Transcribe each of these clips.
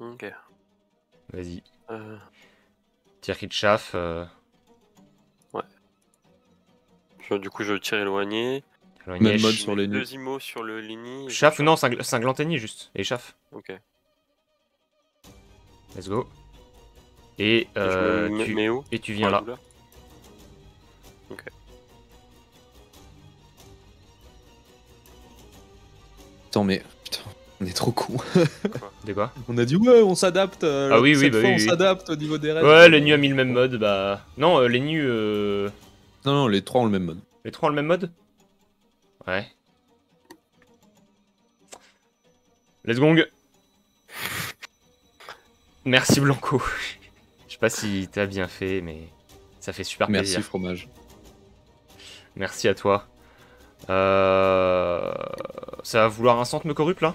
Ok. Vas-y. Euh, Tir qui te chauffe. euh, je- du coup, je tire éloigné. éloigné, Même mode sur les. Deux imos sur le Lini. Chaff, non, cingl- cinglanténie juste. Et chaff. Ok. Let's go. Et, euh, je me tu, où? et tu viens la là. douleur Attends, mais on est trop con. De quoi on a dit ouais, on s'adapte. euh, Ah oui, oui, bah fois, oui, on oui. s'adapte au niveau des règles. Ouais, les nus a mis le même mode. Bah. Non, euh, les nus. euh, Non, non, les trois ont le même mode. Les trois ont le même mode? Ouais. Let's gong Merci Blanco. Je sais pas si t'as bien fait, mais ça fait super Merci plaisir. fromage. Merci à toi. Euh... Ça va vouloir un centre me corrupt là?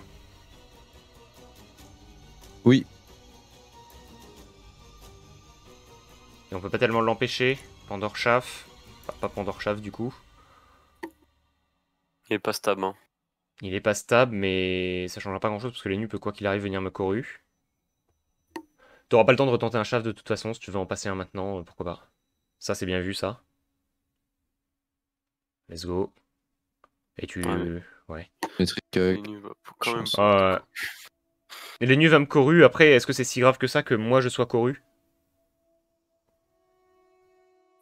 Oui. Et on peut pas tellement l'empêcher. Pandore Chaff. Enfin, pas Pandore Chaff du coup. Il est pas stable. Hein. Il est pas stable, mais ça changera pas grand chose parce que les nus peut quoi qu'il arrive venir me corru. T'auras pas le temps de retenter un chaff de toute façon, si tu veux en passer un maintenant, euh, pourquoi pas. Ça c'est bien vu ça. Let's go. Et tu. Ouais. Ouais. Les trucs, euh, Lini va quand même chance. Et les nus va me corru, après est-ce que c'est si grave que ça que moi je sois corru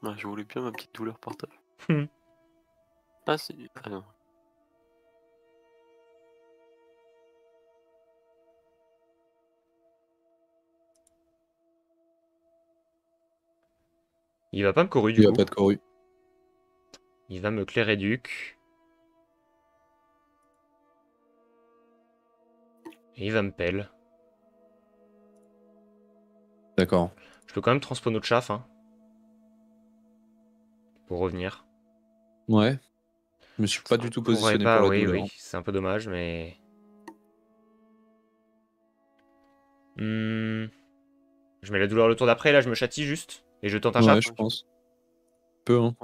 Ah, je voulais bien ma petite douleur partage. Hmm. ah, c'est. Ah non. Il va pas me corru il du a coup. pas de corru. Il va me clairéduc. Et il va me pelle. D'accord. Je peux quand même transposer notre chaff, hein. Pour revenir. Ouais. Je me suis pas du tout positionné pas, pour la oui, douleur. oui, c'est un peu dommage, mais. Hmm. Je mets la douleur le tour d'après, là je me châtie juste. Et je tente un Ouais, chaff. je pense. Peu, hein.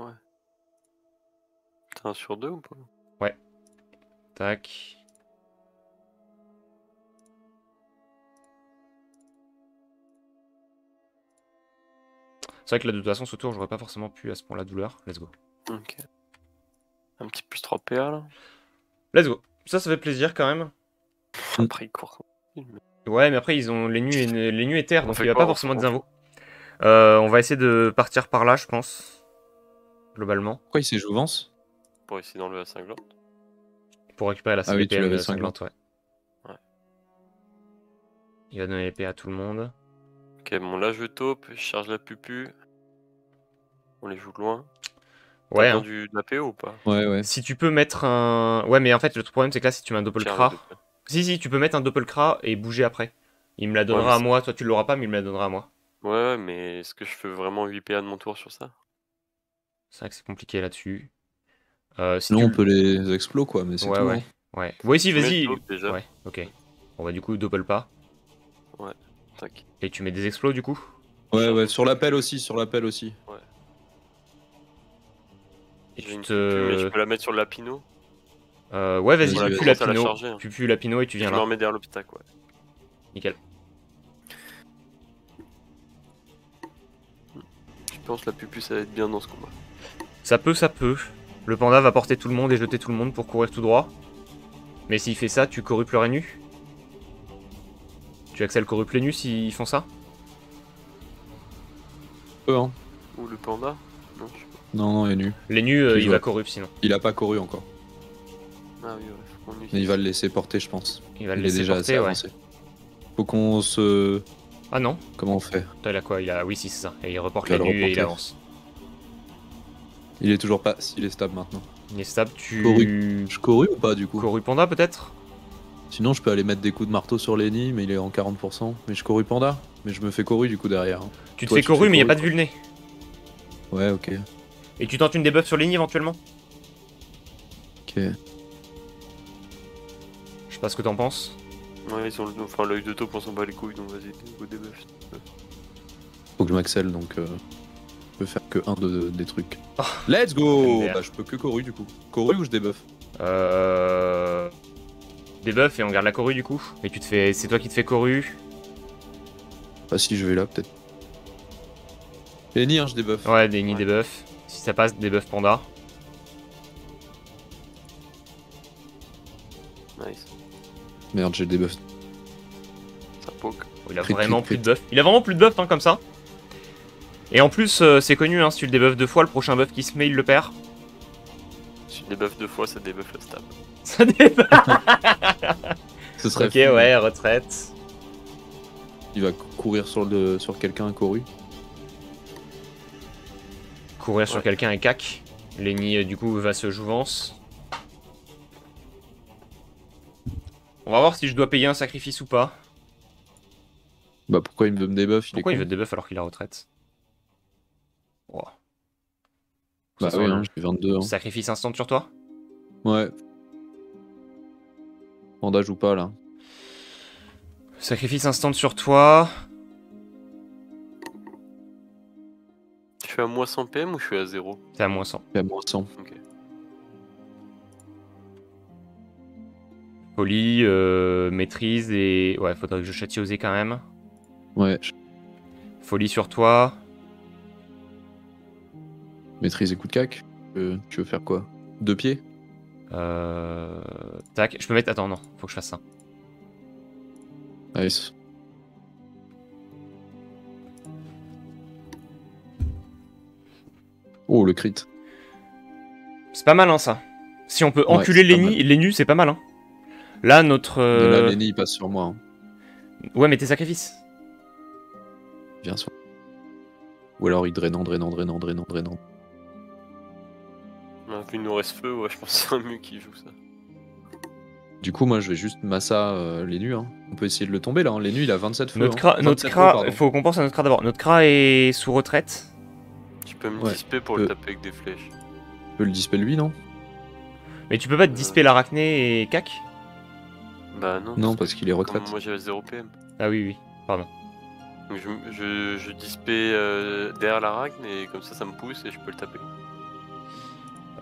T'es un sur deux ou pas? Tac. C'est vrai que là, de toute façon, ce tour, j'aurais pas forcément pu à ce point la douleur. Let's go. Ok. Un petit plus 3 PA là. Let's go. Ça, ça fait plaisir quand même. Après, il court. Ouais, mais après, ils ont les nus et, les nus et terre, On donc il y a pas forcément des invos. Euh, on va essayer de partir par là, je pense. Globalement. Pourquoi il s'est Jouvence Pour essayer d'enlever la cinglante. Pour récupérer la Ah oui, cinglante, ouais. Ouais. Il va donner l'épée à tout le monde. Ok, bon là je taupe, je charge la pupu. On les joue de loin. Ouais. hein. du, de la PO ou pas? Ouais, ouais. Si tu peux mettre un. Ouais, mais en fait, le problème, c'est que là, si tu mets un doppel Tiens, cra. le deux. Si, si, tu peux mettre un doppel cra et bouger après. Il me la donnera à moi. Toi, tu l'auras pas, mais il me la donnera à moi. Ouais, mais est-ce que je fais vraiment 8 PA de mon tour sur ça? C'est vrai que c'est compliqué là-dessus. Euh, si Sinon, tu- on peut les explos, quoi, mais c'est Ouais, tout. ouais. hein. Ouais. Ouais, si, vas-y. Ouais, ok. On va du coup doppel pas. Tac. Et tu mets des explos du coup Ouais, ouais, sur l'appel aussi, sur l'appel aussi. Et J'ai tu une te. mais je peux la mettre sur le lapino. Euh, ouais, vas-y, tu pues la Lapino. charger, hein. Tu pues Lapino et tu Je viens me là. remets derrière l'obstacle, ouais. Nickel. Je pense que la pupu ça va être bien dans ce combat. Ça peut, ça peut. Le panda va porter tout le monde et jeter tout le monde pour courir tout droit. Mais s'il fait ça, tu corrupes le nu Tu accèles corrupe les nus s'ils font ça Peu, hein. Ou le panda Non, je sais pas. Non, non, il est nu. Les nus, euh, il va corrupe sinon. Il a pas couru encore. Ah oui, ouais, faut qu'on Mais il va le laisser porter, je pense. Il va le il est laisser déjà porter, assez ouais. avancé. Faut qu'on se. Ah non Comment on fait Toi, il a quoi? Il a... Oui, si, c'est ça. Et il reporte Il va les le nus et il reporter. avance. Il est toujours pas. S'il est stable maintenant. Il est stable, tu. Je couru ou pas du coup? Corru panda peut-être? Sinon, je peux aller mettre des coups de marteau sur Lenny, mais il est en 40%. Mais je couru panda. Mais je me fais couru du coup derrière. hein. Tu te Toi, fais tu corru, mais il n'y a corru, pas de vulné. Ouais, ok. Et tu tentes une debuff sur ligne éventuellement? Ok. Je sais pas ce que t'en penses. Ouais, ils ont le... enfin, l'œil de taupe, on s'en bat les couilles, donc vas-y, go debuff. Faut que je m'accèle donc. euh, Je peux faire que un de, des trucs. Oh. Let's go. Bah, je peux que couru du coup. Couru ou je débuff Euh. Débuff et on garde la corrue du coup. Et tu te fais. C'est toi qui te fais corrue. Ah si, je vais là peut-être. Lenny, hein, je débuff. Ouais, des nids Ouais. débuff. Si ça passe, débuff panda. Nice. Merde, j'ai le débuff. Ça poke. Oh, il a Crit, vraiment crit, plus de buff. Il a vraiment plus de buff hein, comme ça. Et en plus, euh, c'est connu, hein, si tu le débuffes deux fois, le prochain buff qui se met, il le perd. Si tu débuffes deux fois, ça débuff le stab. Ça débuff. Ce serait Ok, fou. ouais, retraite. Il va cou- courir sur, le, sur quelqu'un couru. Courir sur Ouais. quelqu'un et cac. Lenny, euh, du coup, va se jouvence. On va voir si je dois payer un sacrifice ou pas. Bah pourquoi il me veut me débuff Pourquoi il veut débuff alors qu'il a retraite Wow. Bah sent hein, le j'ai 22. hein. Sacrifice instant sur toi? Ouais. Bandage ou pas là Sacrifice instant sur toi. Je suis à moins 100 PM ou je suis à 0 T'es à moins 100. Il y a moins 100. Ok. Folie, euh, maîtrise et. Ouais, faudrait que je châtie oser quand même. Ouais, Folie sur toi. maîtrise et coup de cac. Euh, tu veux faire quoi? Deux pieds? Euh... Tac, je peux mettre. Attends, non, faut que je fasse ça. Nice. Oh le crit. C'est pas mal, hein, ça. Si on peut Ouais, enculer nus, c'est pas mal, hein. Là, notre. Là, euh, Lenny il passe sur moi. hein. Ouais, mais tes sacrifices. Viens sur. Ou alors il drainant, drainant, drainant, drainant, drainant. Ah, vu nos reste feu, ouais, je pense que c'est un mieux qui joue ça. Du coup, moi je vais juste massa euh, les nus. Hein. On peut essayer de le tomber là. Hein. Les nus il a 27 feux. Notre hein. cra, notre 27 feux, cra, pardon. faut qu'on pense à notre cra d'abord. Notre cra est sous retraite. Tu peux me Ouais. disper pour Euh. le taper avec des flèches. Je peux le dispel lui, non? Mais tu peux pas te disper l'arachné et cac? Bah non. Non, parce qu'il est retraite. moi j'ai 0 PM. Ah oui, oui. Donc je, je, euh, derrière la ragne et comme ça ça me pousse et je peux le taper.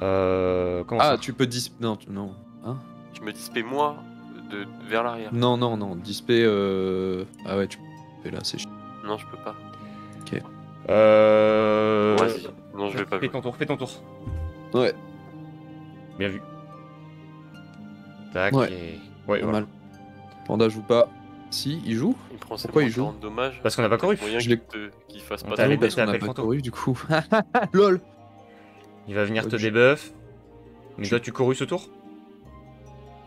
Euh, comment Ah, ça tu peux dis... Non, tu- non. Hein Je me dispé moi de, vers l'arrière. Non, non, non. Disper. Euh... Ah ouais, tu peux. là, c'est chiant. Non, je peux pas. Euh... Vas-y. Non, je vais pas Fais ton tour, fais ton tour. Ouais, Bien vu. Tac, Ouais. et... Ouais, pas voilà. mal. Bandage ou pas Si, il joue Il prend ses Pourquoi il joue 40 dommages. Parce qu'on a pas couru. Moyen Je l'ai- qu'il fasse pas de parce qu'on a appelé pas couru du coup. LOL Il va venir te débuff. Mais toi, tu courus ce tour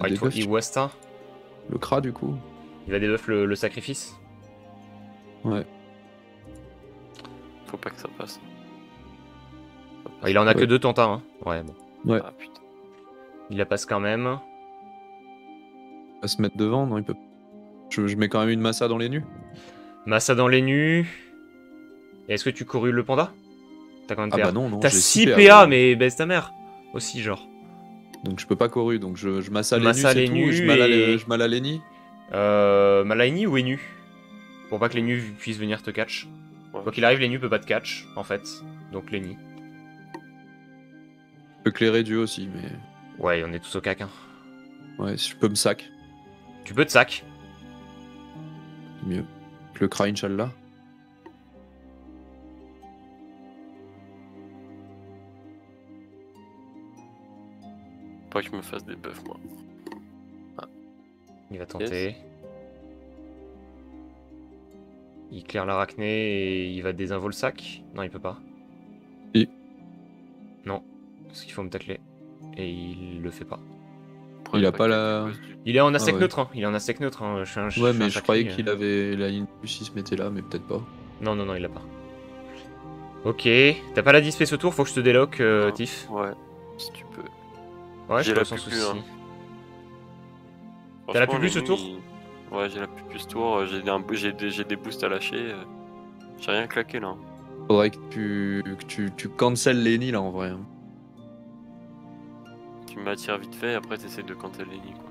Ouais, il, il Westa. Le cra du coup. Il va débuff le, le sacrifice. Ouais. Faut pas que ça passe. Ah, il en a que deux tenta, hein. Ouais, bon. Ouais. Ah putain. Il la passe quand même. Il va se mettre devant, non, il peut. Je, je mets quand même une massa dans les nus. Massa dans les nus. Est-ce que tu courus le panda? T'as de Ah PA bah non, non. T'as j'ai 6 PA, mais baisse ta mère. Aussi, genre. Donc je peux pas couru, donc je, je les c'est nus tout. Je et- les nids. Euh. Malaini ou Enu? Pour pas que les nus puissent venir te catch. Ouais. Quoi qu'il arrive, les nus peut pas te catch, en fait. Donc les nus. Je peux clairer Dieu aussi, mais. Ouais, on est tous au cac. Hein. Ouais, si je peux me sac, Tu peux te sac. c'est mieux. Avec Le cra, Inch'Allah. Pas que je me fasse des buffs moi. Il va tenter. Il claire l'arachné et il va désinvo le sac. Non, il peut pas. Si. Non, parce qu'il faut me tacler. Et il le fait pas. Il a pas la- Il est en asec ouais. neutre, hein. il est en asec neutre. Hein. Je suis un, je Ouais, suis un mais je croyais qu'il euh. avait la ligne plus, il se mettait là, mais peut-être pas. Non, non, non, il l'a pas. Ok, t'as pas la dispé ce tour, faut que je te déloque, euh. Tiff. Ouais, si tu peux. Ouais, J'ai la sans pupu, souci. hein. T'as la pupu ce tour il- Ouais, j'ai la pupu ce tour. J'ai des, j'ai des boosts à lâcher. euh. J'ai rien claqué là. Faudrait que tu, que tu, tu cancel les nids là en vrai. hein. Tu m'attires vite fait, après t'essaies de canter les nids quoi.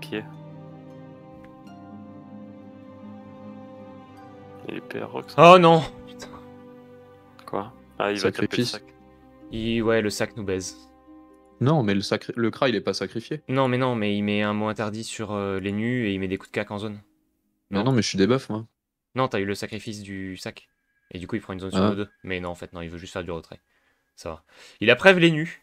Pied. Et. Oh non Putain. Ah, il va taper le sac. Il... Ouais, le sac nous baise. Non, mais le, sacri- le Kra, il est pas sacrifié. Non, mais non, mais il met un mot interdit sur euh, les nus et il met des coups de cac en zone. Mais Non. non, mais je suis débuff, moi. Non, t'as eu le sacrifice du sac. Et du coup, il prend une zone sur Ah. nous deux. Mais non, en fait, non, il veut juste faire du retrait. Ça va. Il a prévu les nus.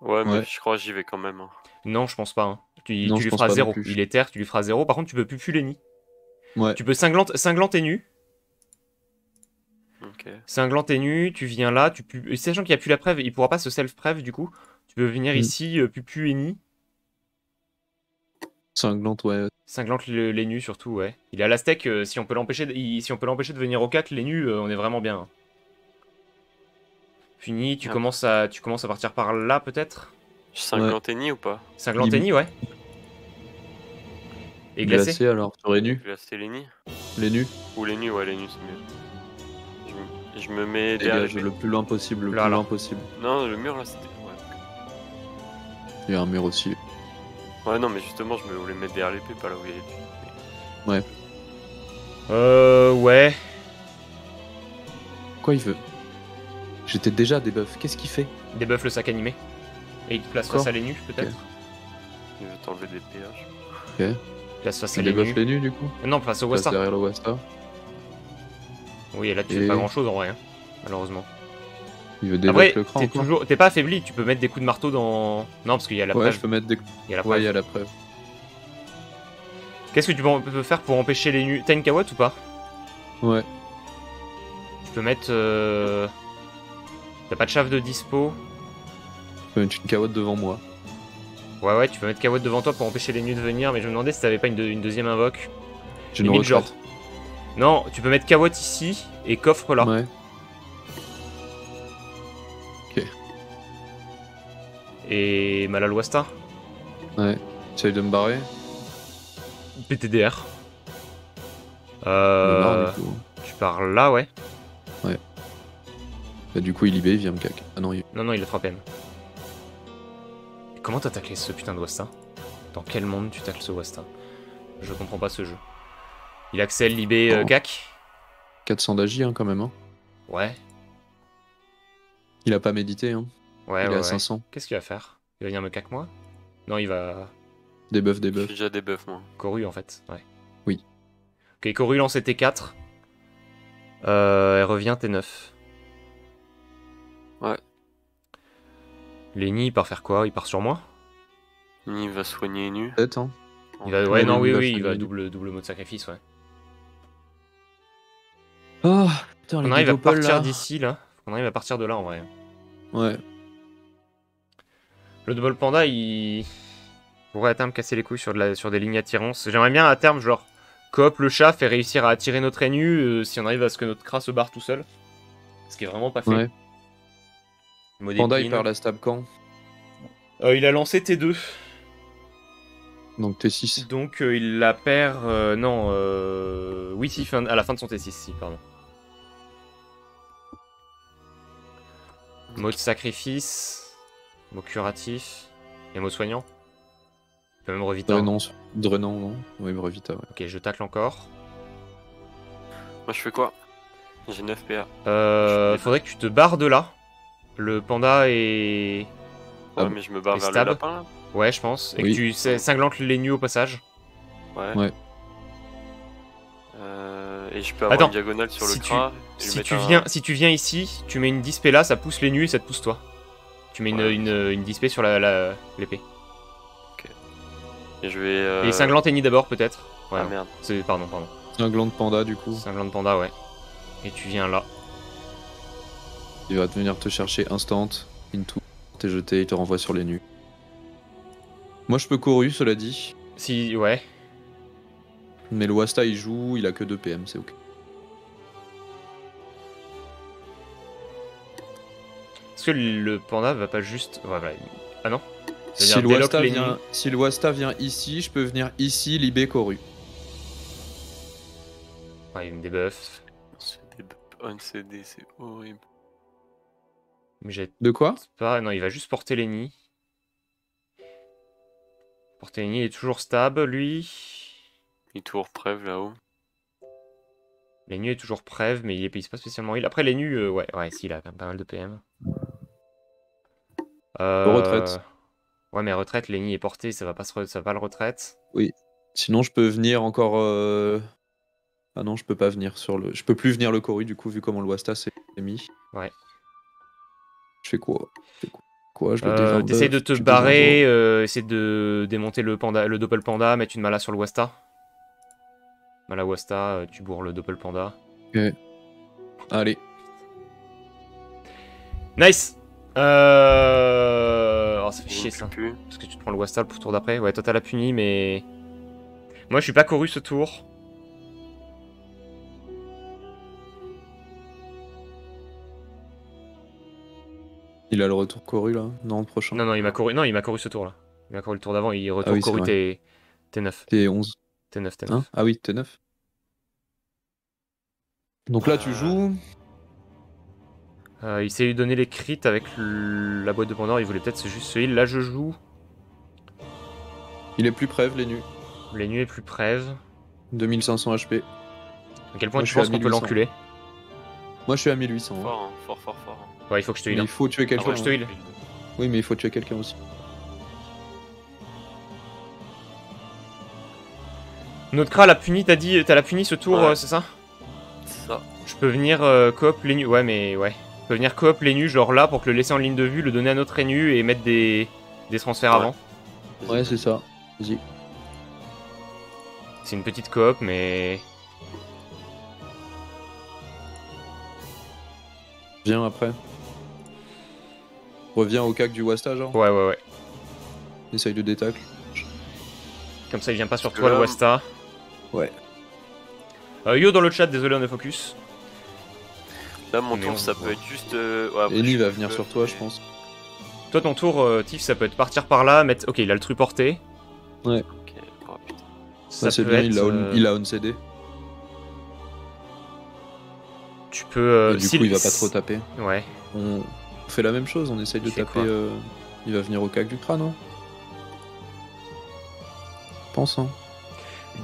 Ouais, mais Ouais. je crois que j'y vais quand même. hein. Non, je pense pas. hein. Tu, Non, tu je lui feras zéro. Il est terre, tu lui feras zéro. Par contre, tu peux plus plus les nids. Ouais. Tu peux cinglant, cinglant tes nus. Ok. Cinglant tes nus, tu viens là. Tu pu... et Sachant qu'il n'y a plus la preuve, il pourra pas se self-preuve du coup. Tu peux venir Mm. ici, euh, pupu et nid. Cinglante, ouais. Cinglante nus surtout, ouais. Il est à la steak, euh, si on peut l'empêcher de... il- si on peut l'empêcher de venir au 4, les nus, euh, on est vraiment bien. Fini, tu, Ah. commences à... tu commences à partir par là peut-être? Cinglante ni ou pas? Cinglant et nid, ouais. Et glacé, Glacé, alors, sur les nids Les nus. Ou les nus, ouais, les nus c'est mieux. Je, me- mets derrière Dégage le plus loin possible, le Là, plus là. loin possible. Non, le mur là c'était. Ouais. Il y a un mur aussi. ouais, non, mais justement, je me voulais mettre derrière l'épée, pas là où il y a l'épée. Euh, ouais. Quoi il veut? J'étais déjà débuff. Qu'est-ce qu'il fait? Débuff le sac animé. Et il te place face à les nus peut-être? Il veut t'enlever des péages. Place face à les nus. les nus du coup? Non, face au Wasta. derrière le Wasta. Oui, et là tu Et- fais pas grand chose en vrai, hein, malheureusement. Il veut Après, le cran t'es toujours, t'es pas affaibli, tu peux mettre des coups de marteau dans. Non, parce qu'il y a la Ouais, preuve. je peux mettre des. Il y a la Ouais, preuve. il y a la preuve. Qu'est-ce que tu peux faire pour empêcher les nus T'as une kawatt ou pas? Ouais. Tu peux mettre. euh, T'as pas de chave de dispo? Je peux mettre une carotte devant moi. Ouais, ouais, tu peux mettre kawatt devant toi pour empêcher les nus de venir, mais je me demandais si t'avais pas une deuxième invoque. J'ai une Limite genre. Non, tu peux mettre kawatt ici et coffre là. Ouais. Et Malal Wasta. Ouais. Essaye de me barrer. PTDR. Euh. coup. Tu pars là, ouais. Bah, du coup, il IB, il vient me cac. Ah non, il... Non, non, il a 3 PM. Comment taclé ce putain de Wasta Dans quel monde tu tacles ce Wasta Je comprends pas ce jeu. Il accèle l'IB euh, Oh. CAC 400 d'agi hein, quand même. Hein. Ouais, Il a pas médité. Hein. ouais, il ouais. est à ouais. 500. Qu'est-ce qu'il va faire? Il va venir me cac moi? Non, il va. Débuff, Je débuff. fais déjà des buffs, moi. Coru en fait, ouais. Oui. Ok, Coru lance T4. Euh, elle revient T9. Ouais. Lenny, il part faire quoi? Il part sur moi? Ni va soigner nu. Peut-être, hein. il va... Ouais, non, oui, oui, il va double, double mot de sacrifice, ouais. Oh, putain, On arrive à partir d'ici, là. On arrive à partir de là, en vrai. Ouais. Le double panda, il pourrait à terme casser les couilles sur, de la... sur des lignes attirances. J'aimerais bien à terme, genre, coop le chat, fait réussir à attirer notre nu euh, si on arrive à ce que notre cras se barre tout seul. Ce qui est vraiment pas fait. Ouais. Panda, il perd la stab quand? Euh, il a lancé T2, Donc T6. donc euh, il la perd. euh, non, euh... oui, si, fin- à la fin de son T6, si, pardon. Mot de sacrifice, mot curatif et mot soignant. Il peut même reviter. un. Drenant, Drenant, non Oui, Brevita, ouais. Ok, je tacle encore. Moi, je fais quoi? J'ai 9 PA. Euh, faudrait que tu te barres de là. Le panda est. Ouais, mais je me barre vers le lapin, là. Ouais, je pense. Et Oui. que tu cinglantes les nus au passage. Ouais. Ouais. Euh, et je peux avoir Attends, une diagonale sur si le tu- lui Si tu, un- viens, si tu viens ici, tu mets une dispé là, ça pousse les nus et ça te pousse toi. Tu mets une, Ouais. une, une dispé sur la- la- l'épée. Et je vais. euh, Et cinglante et nid d'abord, peut-être. Ouais, Ah non. merde. c'est pardon, pardon. De panda, du coup. Cinglante panda, ouais. Et tu viens là. Il va venir te chercher instant. Into. T'es jeté, il te renvoie sur les nus. Moi, je peux couru, cela dit. Si, ouais. Mais le Wasta, il joue, il a que 2 PM, c'est ok. Est-ce que le panda va pas juste. Ouais. Ah non Si C'est-à-dire le, Wasta vient, si le Wasta vient ici, je peux venir ici, libé couru. Ouais, il me débuff. C'est des buffs on CD, c'est horrible. Mais j'ai De quoi? pas. Non, il va juste porter les nids. Il est toujours stab, lui. Il tourne preuve là-haut. Les nus est toujours prêve, mais il est, il pas spécialement heal. Après, les nus, euh, ouais, ouais, si, il a quand même pas mal de PM. Euh, Retraite. Ouais, mais retraite, Lenny est porté, ça va pas, se re- ça va pas le retraite. Sinon, je peux venir encore. euh, Ah non, je peux pas venir sur le. Je peux plus venir le Coru du coup, vu comment le Wasta s'est mis. Ouais. Je fais quoi? Je fais quoi, quoi Je le Euh, T'essayes de te barrer, euh, essayer de démonter le, panda, le Doppel Panda, mettre une mala sur le Wasta. Mala Wasta, euh, tu bourres le Doppel Panda. Allez. Nice euh... Oh, ça fait chier ça. plus. Parce que tu te prends le Wastal pour le tour d'après. Ouais, toi t'as la puni, mais. Moi je suis pas couru ce tour. Il a le retour Coru là Non, le prochain. Non, non, il m'a couru. Non, il m'a couru ce tour là. Il m'a couru le tour d'avant, il retourne Ah oui, couru vrai. t'es t'es 9. T'es 11. T'es 9, t'es 9. Hein? Ah oui, t'es 9. Donc là, tu Euh, joues. Euh, il s'est donné les crits avec la boîte de Pandore, il voulait peut-être se- juste se heal. Là je joue. Il est plus prêve, les nus. Les nuits est plus prève. 2500 HP. À quel point Moi, tu penses qu'on peut 1800. l'enculer? Moi, je suis à 1800. hein. Fort, hein, fort, fort, fort. Ouais, il faut que je te Mais heal. hein. il faut tuer Il quelqu'un. faut que je te hein. heal. Oui, mais il faut tuer quelqu'un aussi. Notre Kra l'a puni, t'as dit, t'as la puni ce tour, Ouais. euh, c'est ça C'est ça. Je peux venir euh, coop les nus. Ouais, mais ouais. Je peux venir coop les nus, genre là, pour que le laisser en ligne de vue, le donner à notre nu et mettre des, des transferts Ouais. avant. Ouais, c'est ça. Vas-y. C'est une petite coop, mais. Viens après. Reviens au cac du Wasta, genre. Ouais, ouais, ouais. Essaye de détacle. Comme ça, il vient pas sur toi, le Wasta. Ouais. Euh, yo dans le chat, désolé, on est focus. Là, mon Mais tour, on ça peut être juste. euh, ouais, après, Eni je va venir sur toi, je pense. Toi, ton tour, euh, Tiff, ça peut être partir par là, mettre. Ok, il a le truc porté. Ok, oh, putain. Ça Ouais, c'est peut bien, être, il a, on- euh, il a on-CD. Tu peux. euh, Et du si- coup, il va pas trop taper. Ouais. On fait la même chose, on essaye de taper. euh, Il va venir au cac du crâne, hein Pense, hein.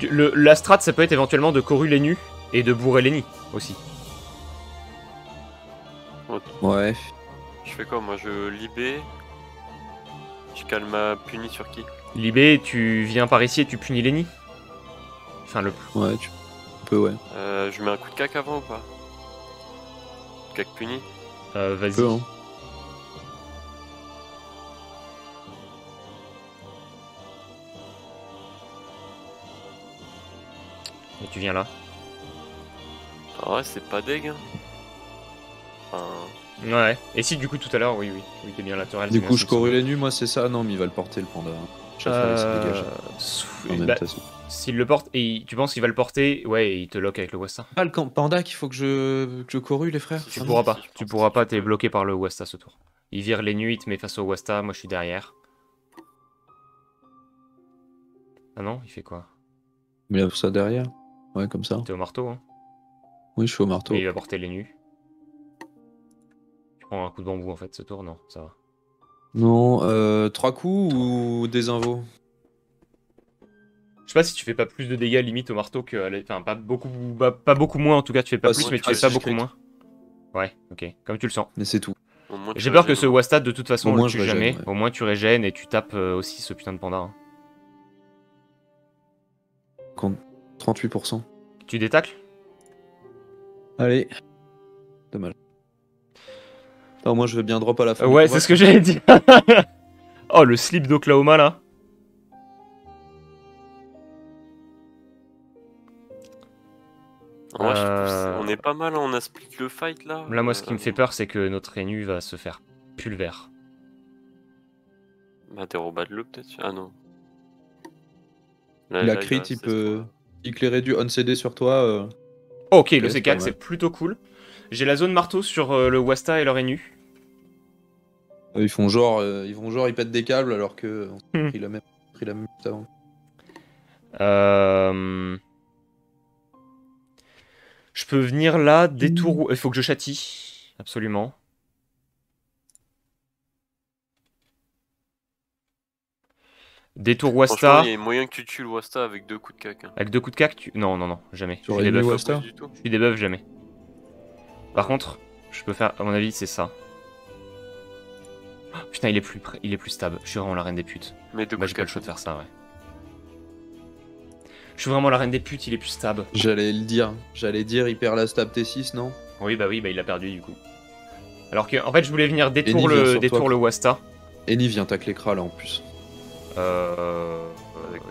Le, la strat, ça peut être éventuellement de coru les nus et de bourrer les nids aussi. Ouais. Je fais quoi Moi, je libé. Je calme ma puni sur qui? Libé, tu viens par ici et tu punis les nids. Enfin, le. Ouais, tu peux, ouais. euh, Je mets un coup de cac avant ou pas? Cac puni? Euh, Vas-y. Hein. Tu viens là. Ah ouais, c'est pas deg. Hein. Enfin, Ouais. Et si du coup tout à l'heure, oui, oui, oui, t'es bien latéral. Du coup, je ça. les nus, moi, c'est ça? Non, mais il va le porter, le panda. Euh, bah, temps. S'il le porte et tu penses qu'il va le porter, ouais, et il te lock avec le Wasta. Ah, le camp panda qu'il faut que je, que je courue, les frères Tu Ah pourras pas, tu pourras pas, tu t'es bloqué par le Wasta ce tour. Il vire les nuits, il te met face au Wasta, moi je suis derrière. Ah non, il fait quoi? Mais il a ça derrière. Ouais, comme ça. T'es au marteau, hein Oui, je suis au marteau. Et il va porter les nuits. Tu prends un coup de bambou en fait ce tour, non, ça va. Non, euh, trois coups ou des invos? Je sais pas si tu fais pas plus de dégâts limite au marteau que. Enfin, pas beaucoup, pas, pas beaucoup moins en tout cas, tu fais pas Ah, plus, si, mais tu fais pas beaucoup moins. Ouais, ok, comme tu le sens. Mais c'est tout. J'ai peur que ce hein. Wastad de toute façon Au on moins, le je tue régène, jamais. ouais. Au moins tu régènes et tu tapes euh, aussi ce putain de panda. hein. 38%. Tu détacles? Allez. Dommage. Non, moi, je vais bien drop à la fin. Euh, Ouais, c'est ce que j'allais dire. oh, le slip d'Oklahoma là. Euh, On est pas mal, on a split le fight là. Là, moi, ce qui me Euh, fait peur, c'est que notre Enu va se faire pulvère. Bah, t'es bas de l'eau peut-être Ah non. Là, Il a là, crit, il peut. Éclairer du on-CD sur toi. euh, ok, le Ouais, c'est C4, pas mal. c'est plutôt cool. J'ai la zone marteau sur euh, le Wasta et leur Enu. Ils font genre, euh, ils vont genre, ils pètent des câbles alors que on Hmm. a pris la même, pris la même avant. Euh... Je peux venir là, détour. Il faut que je châtie. Absolument. Détour Wasta. il y a moyen que tu tues le Wasta avec deux coups de cac. hein. Avec deux coups de cac, tu... Non, non, non, jamais. Suis des buffs. Wasta. Pas du tout. Je suis des buffs, jamais. Par contre, je peux faire... À mon avis, c'est ça. Oh, putain, il est plus près, il est plus stable. Je suis vraiment la reine des putes. Mais deux Bah, j'ai pas le choix de faire ça, ouais. Je suis vraiment la reine des putes, il est plus stable. J'allais le dire. J'allais dire, il perd la stab T6, non? Oui, bah oui, bah il a perdu du coup. Alors que, en fait, je voulais venir Eni détour le, détour toi. le Wasta. Eni vient tacler Kra là en plus. Euh...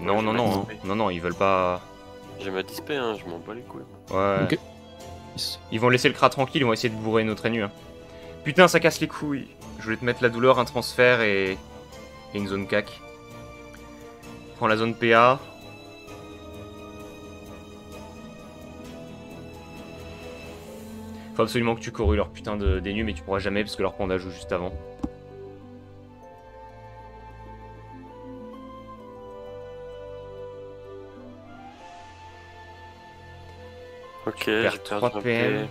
Non, non, non, non, non, ils veulent pas. J'ai ma display, hein, je m'en bats les couilles. Ouais. Ok. Ils vont laisser le crat tranquille, ils vont essayer de bourrer notre ennemi. hein. Putain, ça casse les couilles. Je voulais te mettre la douleur, un transfert et, et une zone cac. Prends la zone PA. Faut absolument que tu couru leur putain de dénu, mais tu pourras jamais parce que leur panda joue juste avant. Ok, perdu un PM. PM.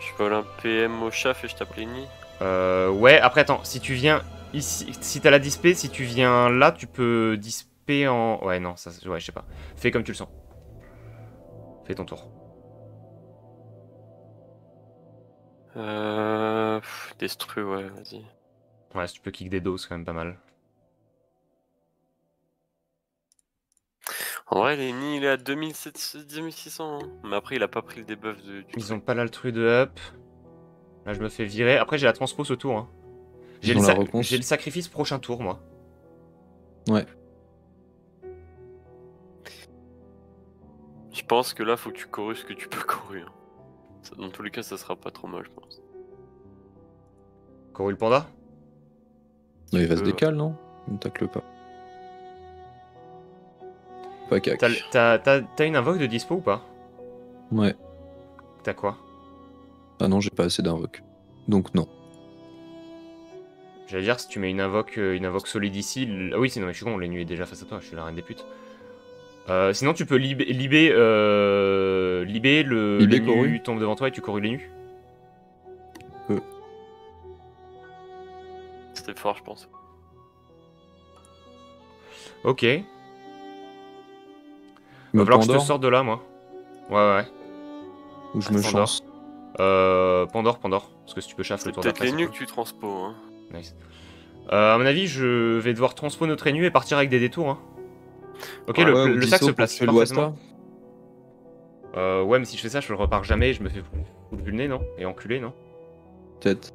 Je vole un PM au chaf et je tape les nids. Euh, ouais, après attends, si tu viens ici, si t'as la dispé, si tu viens là, tu peux disper en. Ouais, non, ça, ouais, je sais pas. Fais comme tu le sens. Fais ton tour. Euh. pff, Destru, ouais, vas-y. Ouais, si tu peux kick des dos, c'est quand même pas mal. En vrai, il est à 2700 2600. hein. Mais après, il a pas pris le debuff de. du Ils ont pas l'altru de up. Là, je me fais virer. Après, j'ai la transpo ce tour. hein. J'ai le, sacrifice prochain tour, moi. Ouais. Je pense que là, faut que tu courus ce que tu peux courir. Ça- Dans tous les cas, ça sera pas trop mal, je pense. Couru le panda? Non, il va se ouais. décaler, non? Il ne tacle pas. T'as une invoque de dispo ou pas Ouais. T'as quoi Ah non, j'ai pas assez d'invoque. Donc non. J'allais dire, si tu mets une invoque, euh, une invoque solide ici. l- Ah oui, sinon, mais je suis con, l'ennemi est déjà face à toi, je suis la reine des putes. Euh, sinon, tu peux libé, libé, euh, libé le. Libé tombe devant toi et tu cours les nus. C'était fort, je pense. Ok. Me va falloir que je te sorte de là, moi. Ouais, ouais. Ou je me Pandore. chance Euh, Pandore, Pandore. Parce que si tu peux chaff le tour peut-être d'après. les que tu transpo, hein. Nice. Euh, à mon avis, je vais devoir transpo notre ennemi et partir avec des détours. Hein. Ok, Ouais, le, Ouais, le ou sac se place parfaitement. Euh, ouais, mais si je fais ça, je le repars jamais et je me fais foutre le nez, non? Et enculé, non? Peut-être.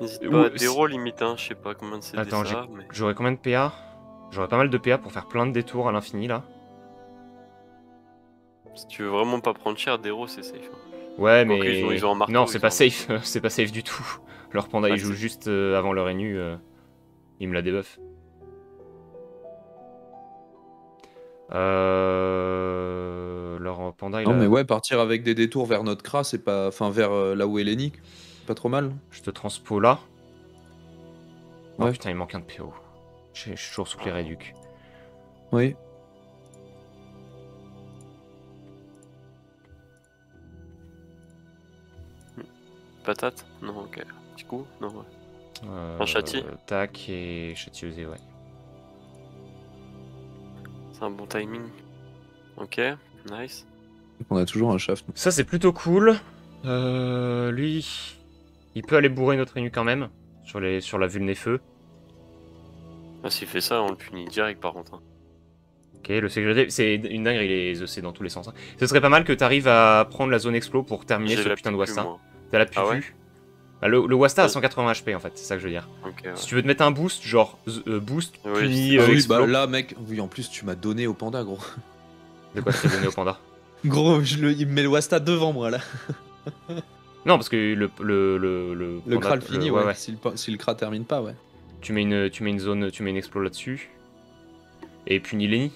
N'hésite pas à déro limite, hein. Je sais pas combien de CD Attends, ça, mais. J'aurais combien de PA J'aurais pas mal de PA pour faire plein de détours à l'infini là. Si tu veux vraiment pas prendre cher, déro c'est safe. hein. Ouais, mais. ils ont- ils ont un marteau, non, c'est pas ont- safe. c'est pas safe du tout. Leur panda, Ah, il joue juste euh, avant leur nu. euh, il me la débuff. Euh... Leur panda, il Non, a- mais ouais, partir avec des détours vers notre cra, c'est pas. Enfin, vers euh, là où est Lenny. Pas trop mal. Je te transpo là. Oh Ouais. putain, il manque un de PO. Je suis toujours sous les réducs. Oui. Patate Non, ok. Petit coup Non, ouais. Euh, Un châti Tac et châtiosé, ouais. C'est un bon timing. Ok, nice. On a toujours un shaft. Ça, c'est plutôt cool. Euh, lui, il peut aller bourrer notre ennemi quand même. Sur, les, sur la vulné feu. Ah, s'il fait ça, on le punit direct par contre. hein. Ok, le sécurité, c'est une dinguerie les EC dans tous les sens. hein. Ce serait pas mal que tu arrives à prendre la zone explo pour terminer ce putain de Wasta. T'as la PQ. Ah ouais? Bah, le, le Wasta a Ouais. 180 HP en fait, c'est ça que je veux dire. Ouais. Si tu veux te mettre un boost, genre euh, boost, Oui, puni, euh, Ah oui, explo. bah là, mec. Oui, en plus, tu m'as donné au panda, gros. De quoi t'ai donné au panda? Gros, je le... il me met le Wasta devant moi là. Non, parce que le. Le, le, le, Le panda- Kral fini, le- ouais. Si, le... si le termine pas, ouais. Tu mets une, tu mets une zone, tu mets une explo là-dessus. Et puni Lenny.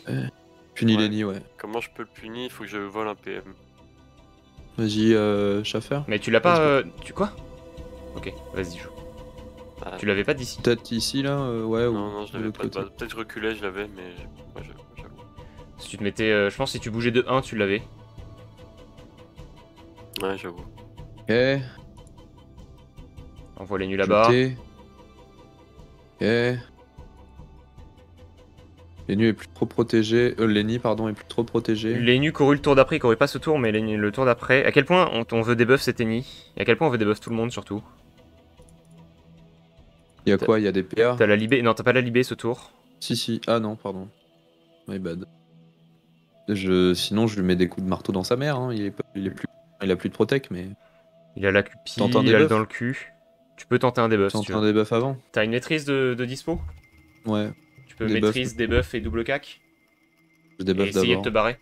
Puni Ouais. Lenny, ouais. Comment je peux le punir? Il faut que je vole un PM. Vas-y, euh, Schaffer. Mais tu l'as pas. Euh, tu quoi? Ok, vas-y, joue. Ah, Tu l'avais pas d'ici? Peut-être ici, là, euh, ouais, ou Non, non, je l'avais pas. Peut-être je reculais, je l'avais, mais. je- Ouais, je- j'avoue. Si tu te mettais. euh, je pense que si tu bougeais de 1, tu l'avais. Ouais, j'avoue. Ok, Envoie les nuls là-bas. Ok. Lenny est plus trop protégé. Euh, Lenny, pardon, est plus trop protégé. Les nus couru le tour d'après, il courait pas ce tour, mais les nus- le tour d'après. À quel point on, on veut débuff cet ennemi Et à quel point on veut débuff tout le monde surtout? Il y a quoi? Il y a des PA T'as la libé Non, t'as pas la libé ce tour. Si, si. Ah non, pardon. My bad. Je... Sinon, je lui mets des coups de marteau dans sa mère. hein. Il, est... pas- il est plus... Il a plus de protect, mais. Il a la cupie, Tente un il a le debuff dans le cul. Tu peux tenter un debuff si tu avant T'as une maîtrise de, de dispo? Ouais. Tu peux Debuff. maîtrise, debuff et double cac? Je Et débuff essayer de d'abord. te barrer.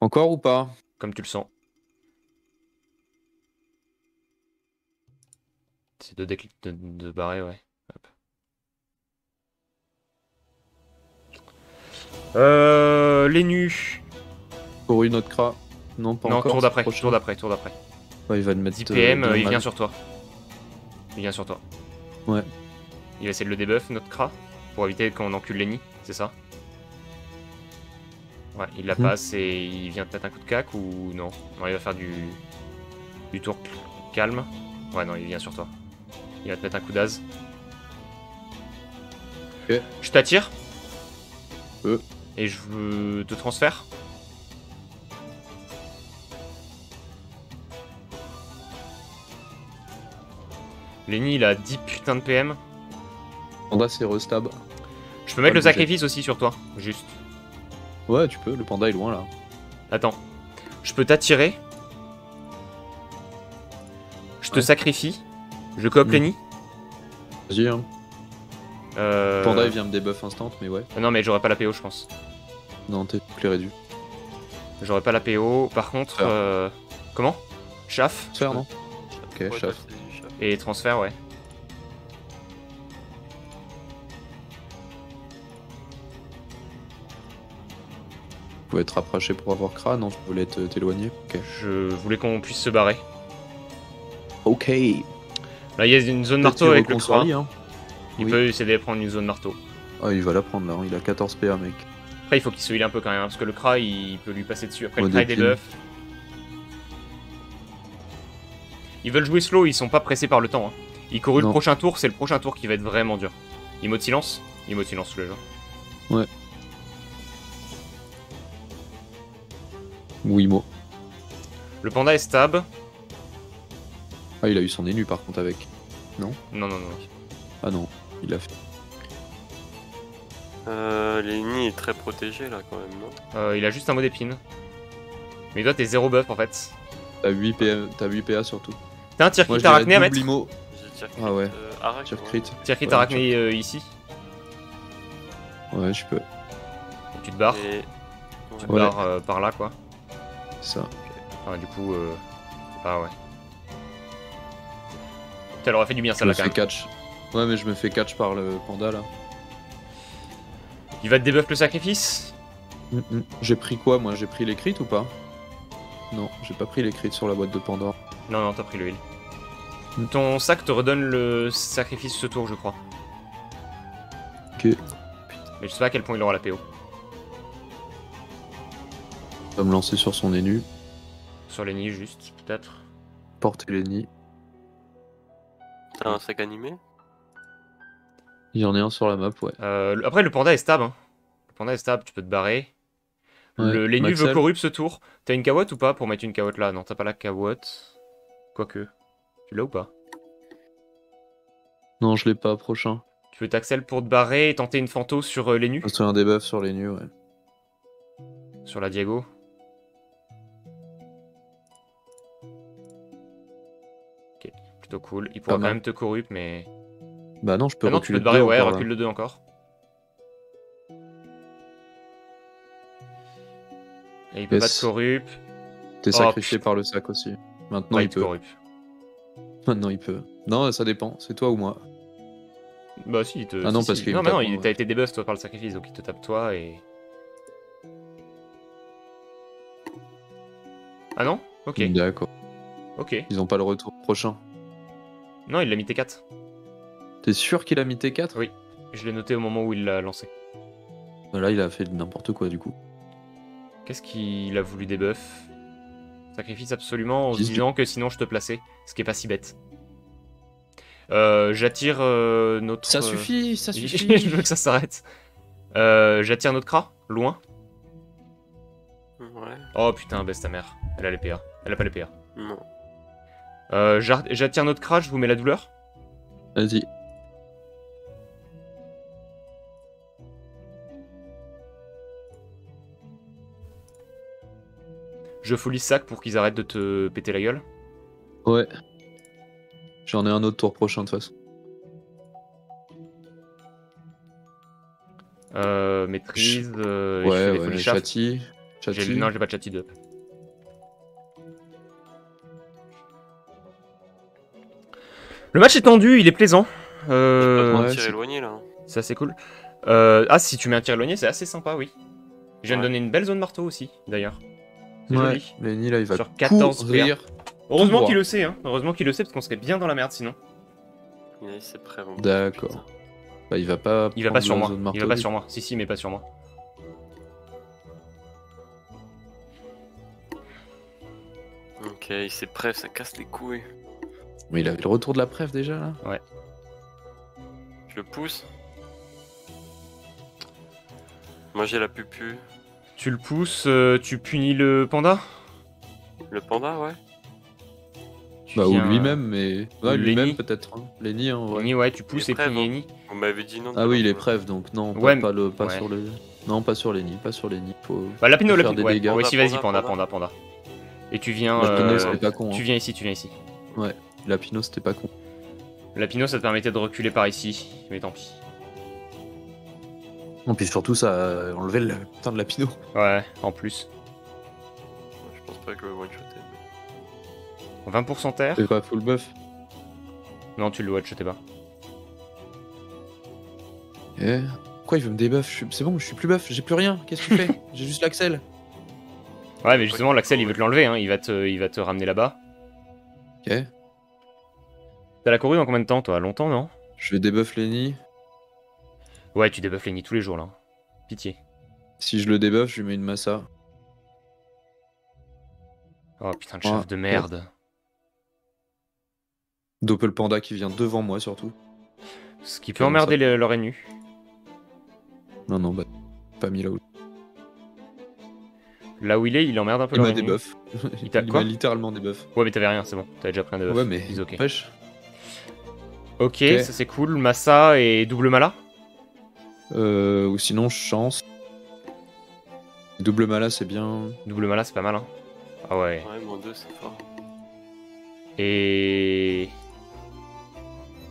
Encore ou pas? Comme tu le sens. C'est deux déclics de, de barrer, ouais. Euh, les nus. Couru notre cra Non, pas non, encore. tour c'est d'après, tour d'après, tour d'après. Ouais, il va te mettre. 10 euh, PM, euh, il vient sur toi. Il vient sur toi. Ouais. Il va essayer de le debuff, notre cra, pour éviter qu'on encule Lenny, c'est ça? Ouais, il la Mhm. passe et il vient te mettre un coup de cac ou non? Non, il va faire du, du tour calme. Ouais, non, il vient sur toi. Il va te mettre un coup d'az. Ok. Je t'attire. Euh. Et je veux te transfère. Lenny, il a 10 putains de PM. Panda, c'est restab. Je peux mettre le bouger. sacrifice aussi sur toi, juste. Ouais, tu peux. Le panda est loin là. Attends. Je peux t'attirer. Je te Ouais. sacrifie. Je coop Mm. Lenny. Vas-y, hein. Euh... Panda, il vient me debuff instant, mais ouais. Non, mais j'aurais pas la PO, je pense. Non, t'es plus réduit. J'aurais pas la PO. Par contre. Euh, Comment? Chaff Faire, non Ok, Ouais, chef. Et transfert, ouais. Vous pouvez être rapproché pour avoir cra, non? Tu voulais te- t'éloigner Ok. Je voulais qu'on puisse se barrer. Ok. Là, il y a une zone marteau avec le cra. Hein. Il Oui. peut essayer de prendre une zone marteau. Ah, il va la prendre là. hein. Il a 14 PA, mec. Après, il faut qu'il se heal un peu quand même, hein, parce que le cra, il peut lui passer dessus. Après, Ouais, le cra, des debuff. Ils veulent jouer slow, ils sont pas pressés par le temps. hein. Ils courent le Non. prochain tour, c'est le prochain tour qui va être vraiment dur. Imo de silence? Imo de silence tous les jours. Wimo. Le panda est stab. Ah, il a eu son élu par contre avec. Non, non, non. Ah non, il l'a fait. Euh, Lenny est très protégé là quand même, non? Euh, il a juste un mot d'épine. Mais toi, t'es zéro buff en fait. T'as 8 PA, t'as 8 PA surtout. T'as un tir crit je arachné à mettre tir Ah ouais. euh, arrache, Tir crit. Tir crit Ouais, arachné euh, ici. Ouais, je peux. Et tu te barres. Et... Tu te Ouais. barres euh, par là quoi. Ça. Enfin, du coup. Euh... Ah ouais. Ça leur a fait du bien Je ça me là quand fais même. catch. Ouais, mais je me fais catch par le panda là. Il va te debuff le sacrifice Mm, mm. J'ai pris quoi moi? J'ai pris les crits ou pas? Non, j'ai pas pris les crits sur la boîte de Pandore. Non, non, t'as pris le heal. Hmm. Ton sac te redonne le sacrifice ce tour, je crois. Ok. Mais je sais pas à quel point il aura la PO. Il va me lancer sur son énu. Sur les nids, juste, peut-être. Porter les nids. T'as un sac animé? Il y en a un sur la map, ouais. Euh, le- après, le panda est stable. hein. Le panda est stable, tu peux te barrer. Ouais. Le, les nus veut corrupt ce tour. T'as une cawotte ou pas pour mettre une cawotte là? Non, t'as pas la cawotte. Quoique. Tu l'as ou pas? Non, je l'ai pas, prochain. Tu veux t'axel pour te barrer et tenter une fanto sur euh, les nus? C'est un debuff sur les nus, ouais. Sur la Diago Ok, plutôt cool. Il pourra quand même te corrupt, mais. Bah non, je peux Ah non, tu peux te barrer, de deux ouais, encore, recule de 2 encore. Et il peut Yes. pas te corrupt. T'es Oh, sacrifié putain. par le sac aussi. Maintenant, Ouais, il peut. Maintenant, il peut. Non, ça dépend. C'est toi ou moi. Bah si, il te. Ah non, si, parce si. qu'il Non, mais non, il ouais. t'a été débuff toi par le sacrifice, donc il te tape toi et. Ah non? Ok, D'accord. ok. Ils ont pas le retour prochain. Non, il l'a mis T4. T'es sûr qu'il a mis T4 Oui. Je l'ai noté au moment où il l'a lancé. Bah Là, il a fait n'importe quoi du coup. Qu'est-ce qu'il a voulu debuff Sacrifice absolument en se disant que sinon je te plaçais, ce qui est pas si bête. Euh, J'attire euh, notre. Ça euh, suffit, ça je suffit. veux que ça s'arrête. Euh, J'attire notre cra, loin. Ouais. Oh putain, baisse ta mère. Elle a les PA. Elle a pas les PA. Non. Euh, J'attire notre cra, je vous mets la douleur? Vas-y. Je folie sac pour qu'ils arrêtent de te péter la gueule. Ouais. J'en ai un autre tour prochain de toute façon. Euh, maîtrise. euh, et je fais ouais, Chati. Non, j'ai pas de chatty up. Le match est tendu, il est plaisant. Euh, Ouais, c'est- éloigné là. C'est assez cool. Euh, ah, si tu mets un tir éloigné, c'est assez sympa, oui. Je viens de donner une belle zone marteau aussi, d'ailleurs. C'est Ouais. joli. Il va Sur 14 courir. Heureusement qu'il le sait, hein. Heureusement qu'il le sait, parce qu'on serait bien dans la merde sinon. Avant. D'accord. Bah, il va pas. Il va pas sur moi. Il va pas sur moi. Si, si, mais pas sur moi. Ok, il s'est prêt, ça casse les couilles. Mais il avait le retour de la preuve déjà là. Je le pousse. Moi j'ai la pupu. Tu le pousses, euh, tu punis le panda? Le panda, ouais. Tu Bah, ou viens- lui-même, mais. Ouais, Lenny. lui-même peut-être. Hein. Lenny, hein, ouais. Lenny, ouais, tu pousses et punis non Lenny. Vous m'avez dit non. Ah oui, il est preuve donc non, Ouais, pas, pas le, pas ouais. sur le. Non, pas sur Lenny, pas sur Lenny. Faut... Bah, Lapino, Faut faire Lapino, des ouais. dégâts. Ouais, si, vas-y, Panda, panda, panda. Et tu viens. Lapino, euh, c'était pas con. Tu Hein. viens ici, tu viens ici. Lapino, c'était pas con. Lapino, ça te permettait de reculer par ici, mais tant pis. Non, puis surtout, ça a enlevé le putain de Lapino. Ouais, en plus. Je pense pas que le one shoté. 20% terre C'est pas full buff. Non, tu le watch, pas. Eh Pourquoi il veut me débuff suis- C'est bon, je suis plus buff, j'ai plus rien. Qu'est-ce que tu fais J'ai juste l'Axel. Ouais, mais justement, l'Axel, il veut te l'enlever, hein. il, va te, il va te ramener là-bas. Ok. T'as la couru dans combien de temps, toi? Longtemps, non? Je vais débuff Lenny. Ouais, tu débuffes Lenny tous les jours, là. Pitié. Si je le débuff, je lui mets une massa. Oh putain, Ouais, chef de merde. Doppel Panda qui vient devant moi surtout. Ce qui peut emmerder ça leur ennemi. Non, non, bah. Pas mis là où. Là où il est, il emmerde un peu Il leur m'a ennemi. débuff. Il t'a Il m'a littéralement débuff. Ouais, mais t'avais rien, c'est bon. T'avais déjà pris un debuff. Ouais, mais. Ils Ok. ça c'est cool. Massa et double mala. Euh, ou sinon, chance. Double mala, c'est bien. Double mala, c'est pas mal, hein. Ah ouais. Ouais, moins 2, c'est fort. Et.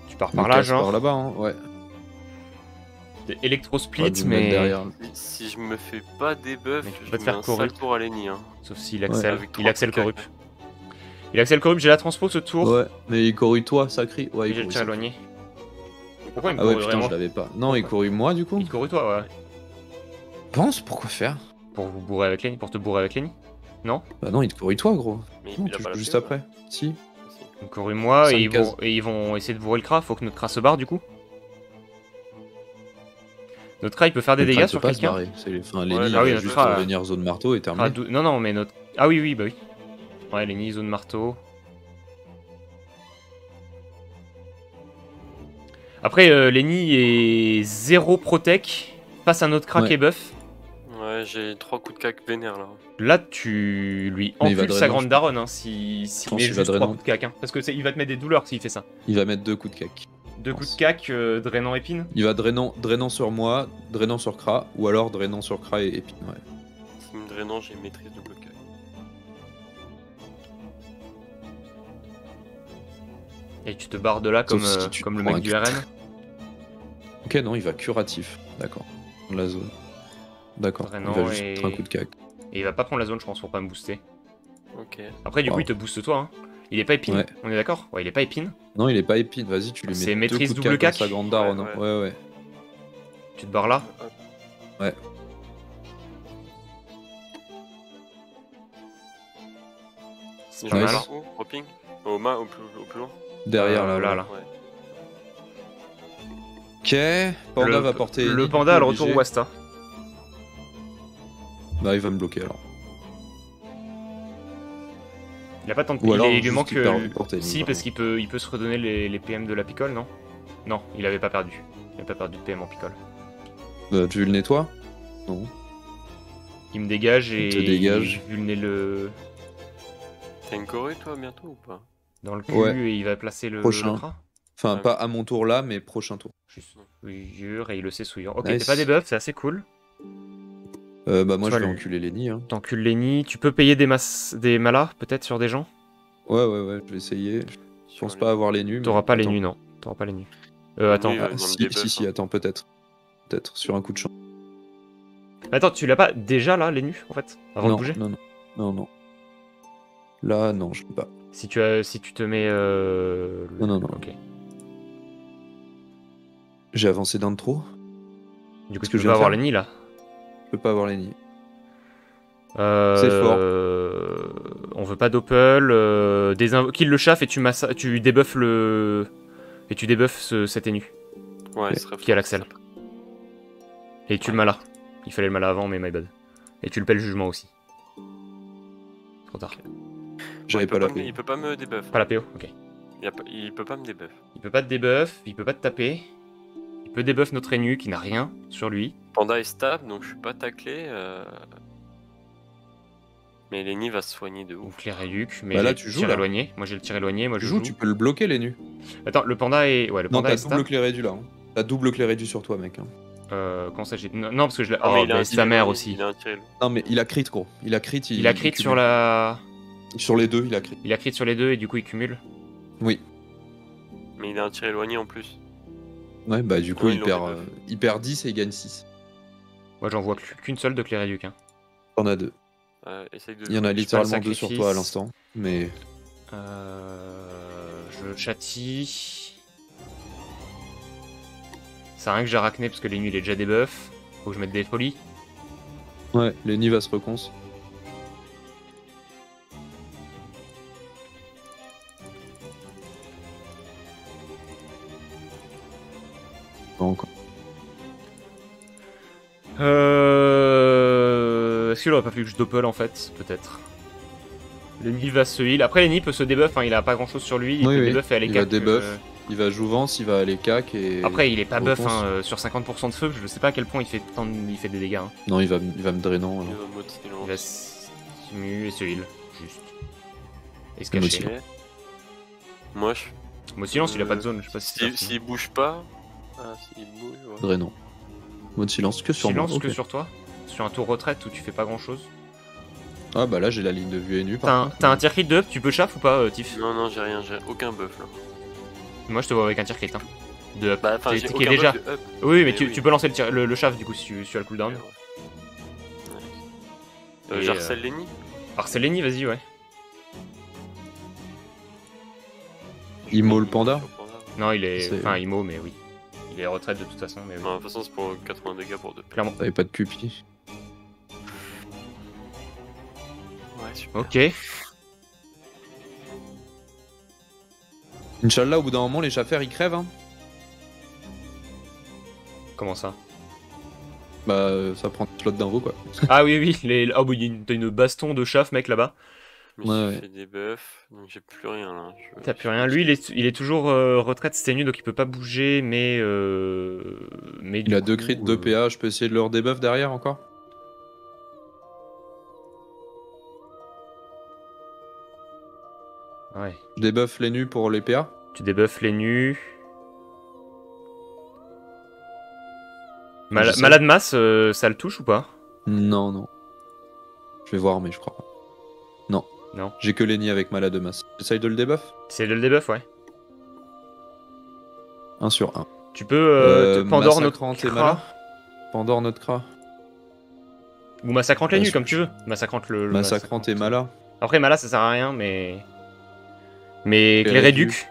Tu pars par là, genre. Par là-bas, hein. Ouais. Mais. derrière. Si je me fais pas tu peux je te mets faire Lenny. Hein. Sauf s'il accèle. il accèle corrupt. Il accèle corrupt, j'ai la transpo ce tour. Ouais, mais il courut toi, ça crie. Ouais, il j'ai le tir éloigné. Pourquoi il me Ah ouais, putain, vraiment je l'avais pas. Non, il courut moi du coup. Il courut toi, ouais. Pense, pourquoi faire Pour vous bourrer avec Lenny, pour te bourrer avec Lenny. Bah non, il te courut toi, gros. Mais Non, il a tu pas la joues juste après. Si. Si. Il me courut moi Cinq et ils, cases. vont, et ils vont essayer de bourrer le cra. Faut que notre cra se barre du coup. Notre cra il peut faire des Le dégâts sur quelqu'un. C'est les- Enfin, Ouais, Lenny, ah il oui, va notre juste crâne, revenir zone marteau et Cra terminer. dou- Non, non, mais notre. Ah oui, oui, bah oui. Ouais, Lenny, zone marteau. Après, euh, Lenny est 0 protec face à notre cra Ouais. qui est buff. Ouais, j'ai 3 coups de cac vénère là. Là, tu lui il encules sa grande daronne hein, si, si pense met juste 3 drainant. coups de cac. hein. Parce que c'est- il va te mettre des douleurs s'il fait ça. Il va mettre deux coups de cac. Deux coups de cac, euh, drainant épine. Il va drainant, drainant sur moi, drainant sur Kra, ou alors drainant sur Kra et Épine. Ouais. Si me drainant, j'ai maîtrise double cac. Et tu te barres de là comme, si euh, tu comme le mec du. RN. Ok, non, il va curatif. D'accord. La zone. D'accord. Il va juste et- un coup de cac. Et il va pas prendre la zone, je pense, pour pas me booster. Ok. Après, du coup, il te booste toi. Hein. Il est pas épine, Ouais. on est d'accord? Ouais, il est pas épine. Non, il est pas épine. Vas-y, tu lui C'est mets deux maîtrise coups de double cac sa grande daronne. Ouais. Ouais, ouais. Tu te barres là? Hop. C'est mal. Nice. où Au ping Au main, au plus, au plus loin Derrière, euh, là, là, là. Ok, Panda le, va porter. Le panda a le retour Wasta. Bah, il va me bloquer alors. Il a pas tant de alors, il, lui manque. Euh, si, parce qu'il peut, il peut se redonner les, PM de la picole, non? Non, il avait pas perdu. Il a pas perdu de PM en picole. Euh, tu le nettoies? Non. Il me dégage et. Il te dégage. Il, il, il le. T'as une Corée, toi, bientôt ou pas? Dans le cul Ouais. et il va placer le. Prochain. le Enfin, Ouais. pas à mon tour là, mais prochain tour. Juste et il le sait souillant. Ok, Nice. t'as pas des buffs, c'est assez cool. Euh, bah, moi, Soit je vais le- enculer Lenny. Hein. T'encules Lenny. Tu peux payer des, masses, des malas peut-être sur des gens? Ouais, ouais, ouais, je vais essayer. Je pense pas avoir les nus. T'auras pas les nus, non. T'auras pas les nus. Euh, attends. Oui, Ah, le si, si, si, hein. attends, peut-être. Peut-être, sur un coup de chance. Attends, tu l'as pas déjà là, les nus, en fait Avant non, de bouger? non, non, non, non. Là, non, je peux pas. Si tu, as, si tu te mets. Euh... le- Non, non, non. Ok. J'ai avancé d'un de trop. Du coup, tu que peux je pas avoir nids là. Je peux pas avoir les nids. Euh, C'est fort. euh, On veut pas d'Opel. Euh, Kill le chaff et tu, massa... tu débuffes le. Et tu débuffes ce... cet énu. Ouais, ce serait Qui a l'Axel. Et tu le mala. Il fallait le mala avant, mais my bad. Et tu le paies le jugement aussi. Trop tard. J'avais il peut pas la me- Il peut pas me debuff. Pas la PO, ok. Il, a pas- il peut pas me debuff. Il peut pas te debuff, il peut pas te taper. Il peut debuff notre énu qui n'a rien sur lui. Panda est stable, donc je suis pas taclé. euh, Mais Lenny va se soigner de ouf. Donc les réducs, mais Bah là, j'ai tu le joues, tir là. éloigné. Moi j'ai le tir éloigné, moi Tu je joues, joue. tu peux le bloquer les nus. Attends, le panda est. Ouais, le Non, panda t'as est double stable. clé rédu là. hein. T'as double clé rédu sur toi, mec. hein. Euh, comment ça j'ai. Non, non, parce que je l'ai. Ah, Oh, mais il a un mais tir sa mère aussi. Il a un. Non, mais il a crit, gros. Il a crit. Il, Il a crit il sur la. Sur les deux, il a crit. Il a crit sur les deux et du coup il cumule. Oui. Mais il a un tir éloigné en plus. Ouais, bah du coup, Ouais, il, perd, euh, il perd 10 et il gagne 6. Moi j'en vois qu'une seule de clé réduc. Hein. T'en as deux. Euh, de Il y en a jouer. littéralement le deux sur toi à l'instant. Mais Euh, je châtie. C'est rien que j'ai arachné parce que les nuits il est déjà debuff. Faut que je mette des folies. ouais, Lenny va se reconce. Euh... Est-ce qu'il aurait pas fallu que je doppel en fait Peut-être? Lenny va se heal. Après Lenny peut se debuff, hein, il a pas grand chose sur lui. Il Oui, peut oui. debuff et aller Il va cac, debuff. euh, Il va jouvence, il va aller cac et. Après il est pas buff hein, euh, sur 50% de feu, je sais pas à quel point il fait, tant de- il fait des dégâts. hein. Non, il va, il va me drainant. Il alors. va. Il simu et se heal, juste. Et se Moi cacher. Moi, je... Moi silence il a pas de zone, je sais pas si c'est s'il s'il bouge pas. Ah, s'il bouge, ouais. Drainant. Mode silence que sur Silence moi. que ok. sur toi Sur un tour retraite où tu fais pas grand chose Ah bah là j'ai la ligne de vue et nue. T'as un, t'as un tir crit de up, tu peux chaff ou pas, euh, Tiff? Non, non, j'ai rien, j'ai aucun buff là. Moi je te vois avec un tir crit hein. De up. Bah, j'ai qui aucun est déjà. buff de up. Oui, mais mais tu, oui. tu peux lancer le, tir, le, le chaff du coup si tu, si tu as le cooldown. Ouais. Euh, J'harcèle Lenny c'est Lenny, vas-y, ouais. Il maul le panda. Non, il est. C'est- Enfin, IMO, mais oui. Il est retraite de toute façon, mais oui. Non, de toute façon, c'est pour 80 dégâts pour deux. Clairement. T'avais pas de cupi. Ouais, super. Ok. Inch'Allah, au bout d'un moment, les chaffers ils crèvent. Hein. Comment ça? Bah ça prend le slot d'invo quoi. Ah oui, oui, les... oh, bah, il y a une baston de chaff, mec, là-bas. Ouais, j'ai ouais. fait des buffs, donc j'ai plus rien là. Je- T'as plus rien. Lui, il est, il est toujours euh, retraite sténu, donc il peut pas bouger, mais. Euh... mais Il a deux crits, deux euh, PA, je peux essayer de leur debuff derrière encore? Ouais. Je debuff les nus pour les PA Tu débuffes les nus. Mal- malade masse, euh, ça le touche ou pas? Non, non. Je vais voir, mais je crois pas. Non. Non. J'ai que Lenny avec malade de masse. J'essaye de le debuff C'est le debuff, ouais. 1 sur 1. Tu peux euh, te Pandore notre cra. Pandore notre cra. Ou massacrante je- comme tu veux. Massacrante le. le Massacrant et mala. Après, Mala, ça sert à rien, mais. Mais réducs.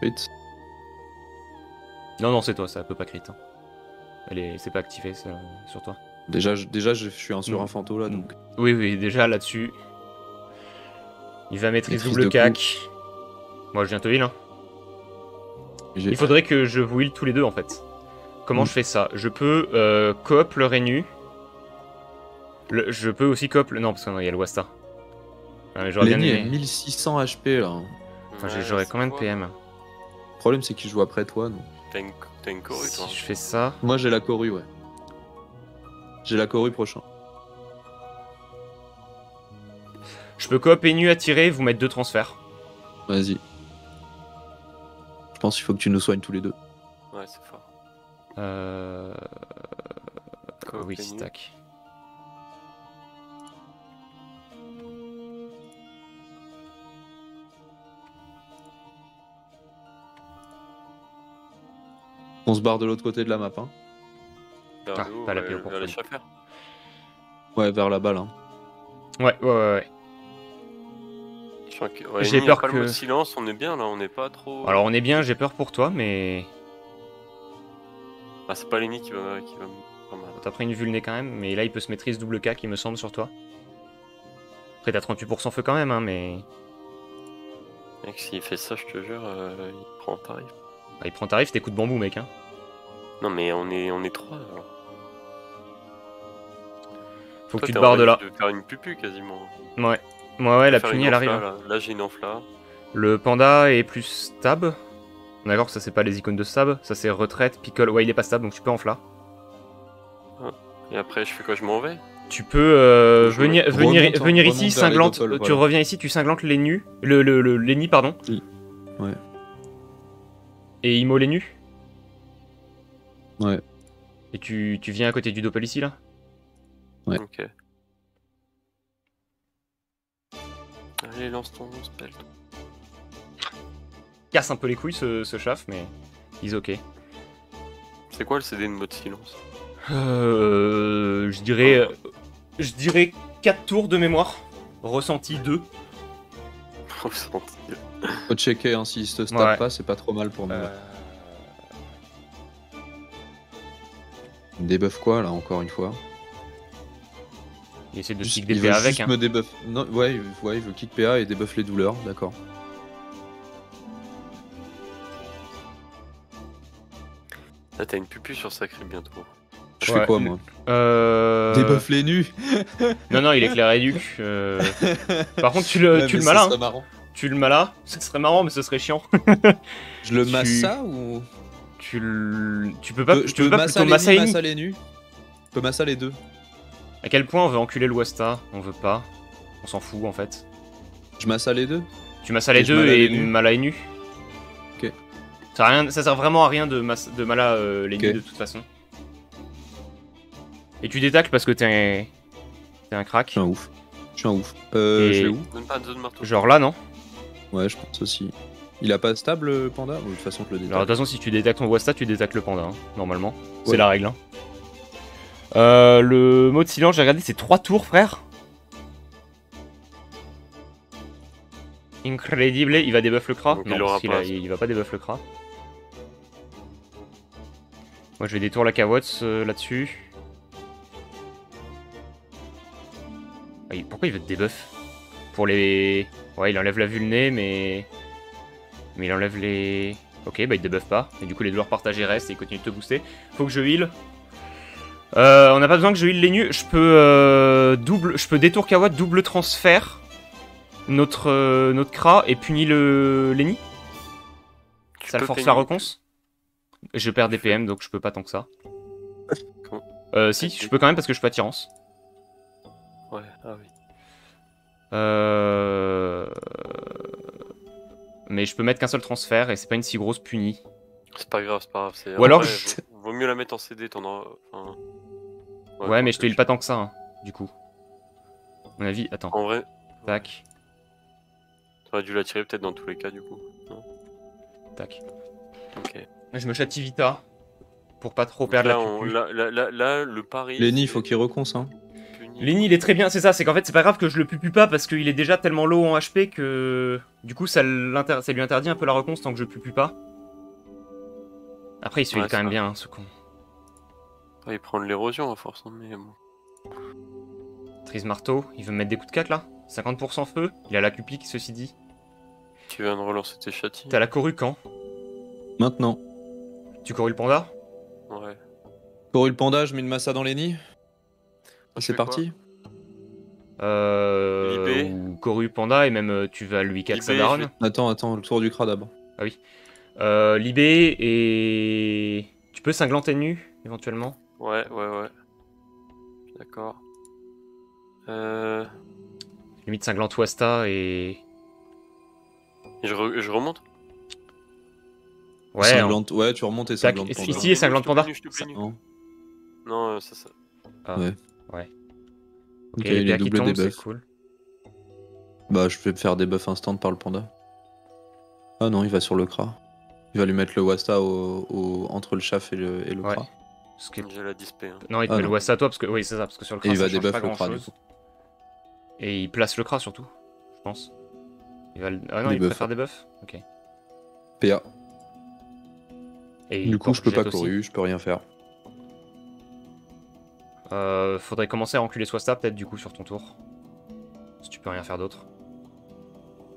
Crit. Non, non, c'est toi, ça peut pas crit. hein. Elle est... C'est pas activé ça, sur toi. Déjà, je, déjà je, suis un sur Mm. un fanto là, donc. Oui, oui, déjà là-dessus. Il va maîtrise Maîtrise double cac. Moi, je viens te heal. Hein. Il faudrait que je vous heal tous les deux en fait. Comment Mm. je fais ça? Je peux euh, coop le Rénu. Le- je peux aussi coop le. Non, parce qu'il y a le Wasta. Ah, mais J'aurais bien aimé. 1600 HP là. Enfin, Ouais, J'aurais combien de PM Le problème c'est qu'il joue après toi. donc. T'as une, toi. Si je fais ça. Moi j'ai la Coru, ouais. J'ai la Coru prochain. Je peux coop et nu attirer, vous mettre deux transferts. Vas-y. Je pense qu'il faut que tu nous soignes tous les deux. Ouais, c'est fort. Euh... Coop oui, et nu. On se barre de l'autre côté de la map, hein. Vers Ah, haut, pas la ouais, vers. Ouais, la balle, hein. Ouais, ouais, ouais. ouais. J'ai peur pas le que- silence, on est bien là, on n'est pas trop. Alors on est bien, j'ai peur pour toi, mais Ah, c'est pas Lenny qui va, qui va me pas mal. t'as pris une vulnée quand même. Mais là, il peut se maîtriser double K, qui me semble, sur toi. Après, t'as 38% feu quand même, hein, mais Mec, s'il fait ça, je te jure, euh, il prend tarif. Bah, il prend tarif, tes coups de bambou, mec. Hein. Non, mais on est, on est trois. alors. Faut Toi, que tu t'es te en barres de train là. de faire une pupu quasiment. Ouais. Ouais, ouais, la Faire punie, elle arrive. enfla. Là, Là, j'ai une enfla. Le panda est plus stab. D'accord, ça c'est pas les icônes de stab, ça c'est retraite, pickle. Ouais, il est pas stab, donc tu peux enfla. Et après, je fais quoi? Je m'en vais? Tu peux euh, Je venir, remonte, venir, remonte, venir remonte ici, vers les cinglante. Tu voilà. reviens ici, tu cinglantes les nus. Le, le, le, les nids, pardon. Ouais. Et Imo les nus? Ouais. Et tu, tu viens à côté du doppel ici, là? Ouais. Ok. Allez, lance ton spell. Casse un peu les couilles ce, ce chaf, mais il ok. C'est quoi le CD de mode silence? Euh, je dirais. euh, Je dirais 4 tours de mémoire. Ressenti 2. Ressenti. Faut checker, hein, s'il se stab Ouais. pas, c'est pas trop mal pour nous. Euh, Débuff quoi, là, encore une fois? Il essaie de il des veut PA avec. juste Hein. me débuff. Non, ouais, il- ouais, il veut kick PA et débuff les douleurs, d'accord. Là, t'as une pupu sur Sacré bientôt. Je Ouais. fais quoi, moi? Euh... Débuff les nus Non, non, il éclaire éduc. euh, Par contre, tu le, Ouais, tu le ça malin. serait hein. marrant. Tu le malin. Ce serait marrant, mais ce serait chiant. Je le Tu- masse ça ou? Tu. Tu peux pas, Je tu peux pas massa plutôt massa massa les nus Je peux massa les deux. À quel point on veut enculer le Wasta? On veut pas. On s'en fout en fait. Je massa les deux Tu massa les deux et mala et nu. Ok. Ça, a rien... ça sert vraiment à rien de, mas- de mala euh, les Ok. nus de toute façon. Et tu détacles parce que t'es un... T'es un crack. Je suis un ouf. Je suis un ouf. Euh, Et- je l'ai où? Pas. Genre là, non? Ouais, je pense aussi. Il a pas stable, le panda Ou de toute façon, je le Alors de toute façon, si tu détectes ton Wasta, tu détectes le panda, hein, normalement. C'est la règle. hein. Euh, le mot de silence, j'ai regardé, c'est 3 tours, frère. Incredible, il va débuff le cra Donc, il Non, parce qu'il pas, a- il va pas débuff le cra. Moi, je vais détour la cavotte euh, là-dessus. Ah, il- Pourquoi il veut te débuff Pour les... Ouais, il enlève la vulnée, mais... Mais il enlève les... Ok, bah il te débuff pas. Et du coup, les douleurs partagées restent et il continue de te booster. Faut que je heal. Euh, on n'a pas besoin que je heal les nus. Je peux euh, double, je peux détour Kawad, double transfert notre euh, notre Kra et punir le Lenny. Ça le force la reconce. Je perds des PM donc je peux pas tant que ça. Comment Euh, si, je peux quand même parce que je suis pas. Ouais, ah oui. Euh... Mais je peux mettre qu'un seul transfert et c'est pas une si grosse punie. C'est pas grave, c'est pas grave. c'est- Ou alors vrai, je- vaut, mieux la mettre en CD, t'en as. Enfin... Ouais, mais je te heal pas tant que ça, hein, du coup. À mon avis, attends, En vrai, tac, t'aurais dû la tirer peut-être dans tous les cas du coup. Non tac. Ok. Je me châtie Vita pour pas trop perdre là, la on- là, là, là, là, le pari. Lenny, il faut qu'il reconce, hein. Lenny, il est très bien, c'est ça, c'est qu'en fait, c'est pas grave que je le pupu pas parce qu'il est déjà tellement low en HP que du coup, ça, ça lui interdit un peu la reconce tant que je pupu pas. Après, il se Ouais, heal quand même bien, hein, ce con. Ouais, il prend de l'érosion à force, hein, mais bon. Trise marteau, il veut me mettre des coups de 4 là 50% feu, il a la cupique, ceci dit. Tu viens de relancer tes châtis T'as la coru quand? Maintenant. Tu couru le panda? Ouais. Pour le panda, je mets une massa dans les nids. Je C'est parti. Euh, Libé. ou Koru Panda, et même euh, tu vas lui Libé, sa daronne. Attends, attends, le tour du crat d'abord. Euh, Libé et. Tu peux cinglanter nu, éventuellement Ouais, ouais, ouais. D'accord. Euh... Limite cinglante Wasta et. Je, re- je remonte? Ouais, Cinglante- ouais, tu remontes et et panda. ici, et te panda. je te. Non. Non, euh, ça, ça. Ah, Ouais. Ouais. Ok, Ok, il PA est qui double tombe, c'est debuff. cool. Bah, je vais me faire des buffs instant par le panda. Ah non, il va sur le crat. Il va lui mettre le Wasta au, au- entre le chaf et le, et le Ouais. Ce qui la dispé. hein. Non, il te Ah met le. Wasta à toi, parce que. Oui, c'est ça, parce que sur le Et cras, il ça va change pas le du coup. Et il place le cras surtout, je pense. Il va le- Ah non, il Debuff. préfère des buffs Ok. PA. Et Du coup, je peux pas courir, je peux rien faire. Euh, faudrait commencer à enculer Swasta peut-être du coup sur ton tour. Si tu peux rien faire d'autre.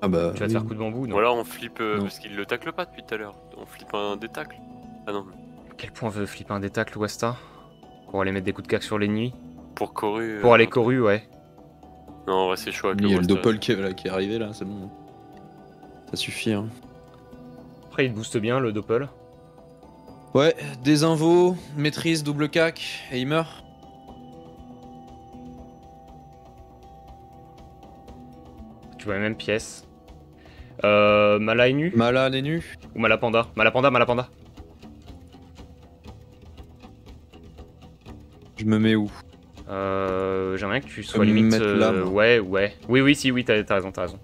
Ah bah. Tu vas te faire coup de bambou non Ou alors on flippe. euh, parce qu'il le tacle pas depuis tout à l'heure. On flippe un des tacles. Ah non, À quel point veut flipper un des tacles Wasta Pour aller mettre des coups de cac sur l'ennemi pour Coru. Pour euh, aller Koru, ouais. Non, ouais, c'est chaud avec Il y a le doppel qui est, là, qui est arrivé là, c'est bon. Ça suffit. Hein. Après il te booste bien le doppel. Ouais, des invos, maîtrise, double cac, et il meurt. Les mêmes pièces. Euh, Mala est nu Mala, les nu. Ou Mala Panda Mala Panda, Mala Panda. Je me mets où? Euh, J'aimerais que tu sois me limite. là, euh, ouais, ouais. Oui, oui, si, oui, t'as raison, t'as raison.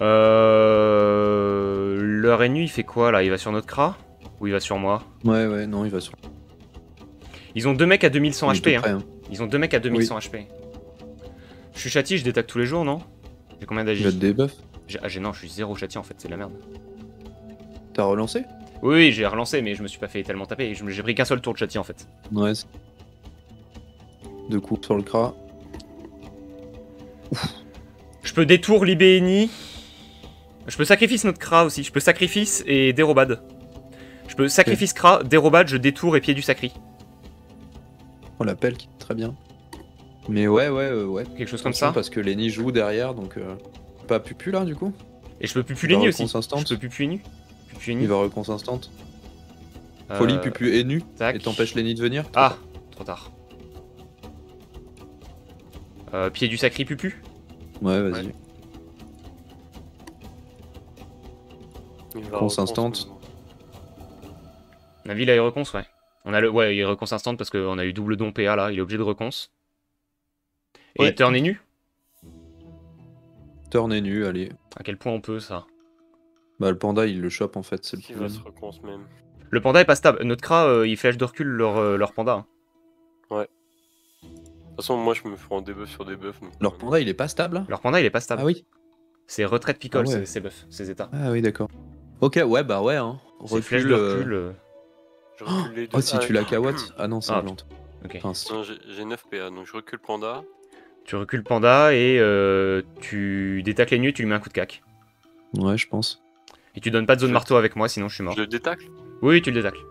Euh, L'heure est nue, il fait quoi là? Il va sur notre cra? Ou il va sur moi? Ouais, ouais, non, il va sur. Ils ont deux mecs à 2100 il est HP. Hein. hein. Ils ont deux mecs à 2100 HP. Je suis châti, je détecte tous les jours, non? J'ai combien d'agis? Débuff. J'ai- Ah, j'ai- non, je suis zéro châti en fait, c'est de la merde. T'as relancé? Oui, oui, j'ai relancé, mais je me suis pas fait tellement taper. J'ai pris qu'un seul tour de châti en fait. Ouais. Deux coups sur le crat. Je peux détour Libéni. Je peux sacrifice notre Kra aussi. Je peux sacrifice et dérobade. Je peux sacrifice Kra, dérobade, je détour et pied du sacri. On l'appelle qui est très bien. Mais ouais, ouais, euh, ouais. Quelque chose comme ça. Parce que Lenny joue derrière, donc. euh, Pas Pupu là, du coup Et je peux pupu nues aussi. Je peux pupu nu. Pupu nu. Il va réponse instant. Folie, Euh, Pupu est nu. tac. Et t'empêches Lenny de venir. Ah, trop tard. Euh, pied du sacri pupu. Ouais, vas-y. Ouais. Réponse reprendre instant. son- On a vu la reconce, ouais. On a le, ouais, il est reconce instant parce qu'on a eu double don PA là. Il est obligé de reconce. Et Ouais. turn est nu? Turn est nu, allez. À quel point on peut ça? Bah, le panda, il le chope en fait, c'est le problème. se reconce même. Le panda est pas stable. Notre Kra, euh, il flash de recul leur, euh, leur panda. hein. De toute façon, moi je me fais en debuff sur des buffs. donc, Leur euh, panda, il est pas stable Leur panda, il est pas stable. Ah oui C'est retraite picole, Ah ouais. ces, ces buffs, ces états. Ah oui, d'accord. Ok, ouais, bah ouais, hein. Flèche Recule. de recul. euh, Je recule les deux. Oh, si Ah, tu l'as Kawat. Ah non, c'est Ah, lente. Ok. Pince. Non, j'ai j'ai 9 PA, donc je recule panda. Tu recules panda et euh, tu détacles les nuits et tu lui mets un coup de cac. Ouais, je pense. Et tu donnes pas de zone marteau avec moi, sinon je suis mort. Je le détacle. Oui, tu le détacles.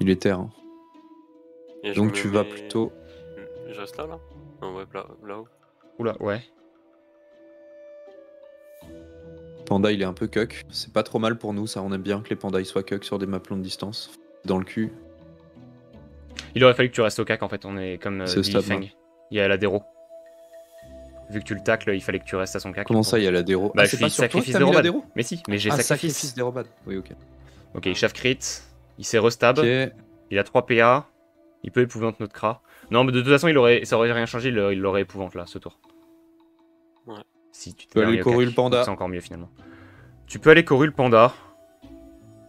Il est terre. hein. Donc tu vas mets- plutôt. Je reste là, là Non, ouais, là- là-haut. Oula, ouais. Panda, il est un peu cuck. C'est pas trop mal pour nous, ça. On aime bien que les pandas ils soient cuck sur des maps longue distance. Dans le cul. Il aurait fallu que tu restes au cac en fait, on est comme euh, dit Feng. Il y a l'adéro. Vu que tu le tacles, il fallait que tu restes à son cac. Comment ça, il y a la déro Bah, Ah, je suis sacrifice Mais si, mais j'ai Ah, sacrifice. sacrifice. Oui, ok. Ok, il chef crit, il s'est restab, Ok. il a 3 PA, il peut épouvante notre cra. Non, mais de toute façon, il aurait, ça aurait rien changé, il l'aurait épouvante là, ce tour. Ouais. Si tu peux aller cac, le panda. C'est encore mieux finalement. Tu peux aller corru le panda.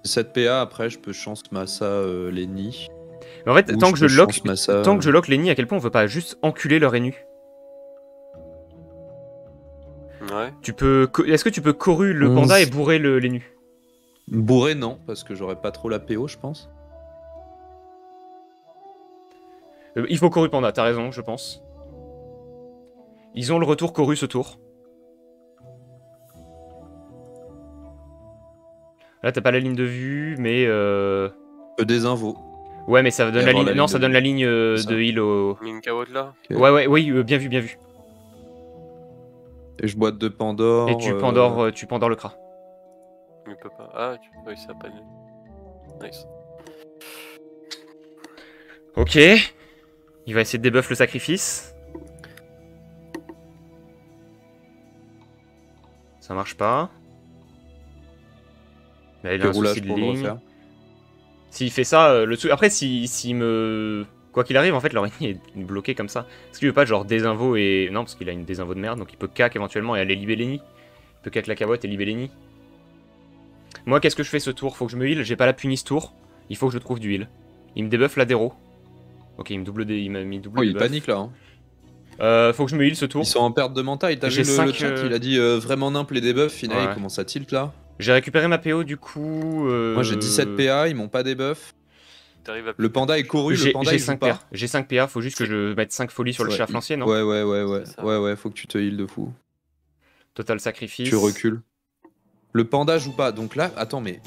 7 PA, après, je peux chance Massa euh, Lenny. Mais en fait, Ou tant que je lock, chance Massa, tant que je lock Lenny, à quel point on veut pas juste enculer leur ennemi Ouais. Tu peux, est-ce que tu peux corru le Onze. panda et bourrer le Lennu Bourré, non, parce que j'aurais pas trop la PO, je pense. Euh, Il faut corru le panda, t'as raison, je pense. Ils ont le retour corru ce tour. Là, t'as pas la ligne de vue, mais euh... Euh, des invos. Ouais, mais ça donne la ligne. la non, ligne ça de- donne la ligne euh, de heal au. Là. Ouais, ouais, oui, euh, bien vu, bien vu. Et je boite de Pandore. Et tu euh, pandores, euh, tu pandores le cras. Il peut pas. Ah, tu... oui, ça a pas Nice. Ok. Il va essayer de debuff le sacrifice. Ça marche pas. Là, il a un souci de ligne. S'il fait ça, euh, le après, s'il s'il me. Quoi qu'il arrive, en fait, ligne est bloquée comme ça. Est-ce qu'il veut pas genre désinvo et. Non, parce qu'il a une désinvo de merde, donc il peut cac éventuellement et aller libelleni. Il peut cac la cabotte et libelleni. Moi, qu'est-ce que je fais ce tour? Faut que je me heal, j'ai pas la puni ce tour. Il faut que je trouve du heal. Il me debuff la déro. Ok, il me double dé... il m'a mis double Oh, il panique là. hein. Euh, faut que je me heal ce tour. Ils sont en perte de mental. T'as vu le, le cinq, chat euh, Il a dit euh, vraiment nimp les debuffs? Finalement, Ouais. il commence à tilt là. J'ai récupéré ma PO du coup. euh, Moi j'ai 17 PA, ils m'ont pas debuff. T'arrives à Le panda est couru, le J'ai panda j'ai il joue 5 pas. PA. J'ai 5 PA, faut juste que je mette 5 folies sur le Ouais, chef lancier, non? Ouais, ouais, ouais, ouais. Ouais, ouais, faut que tu te heal de fou. Total sacrifice. Tu recules. Le panda joue pas, donc là, attends, mais.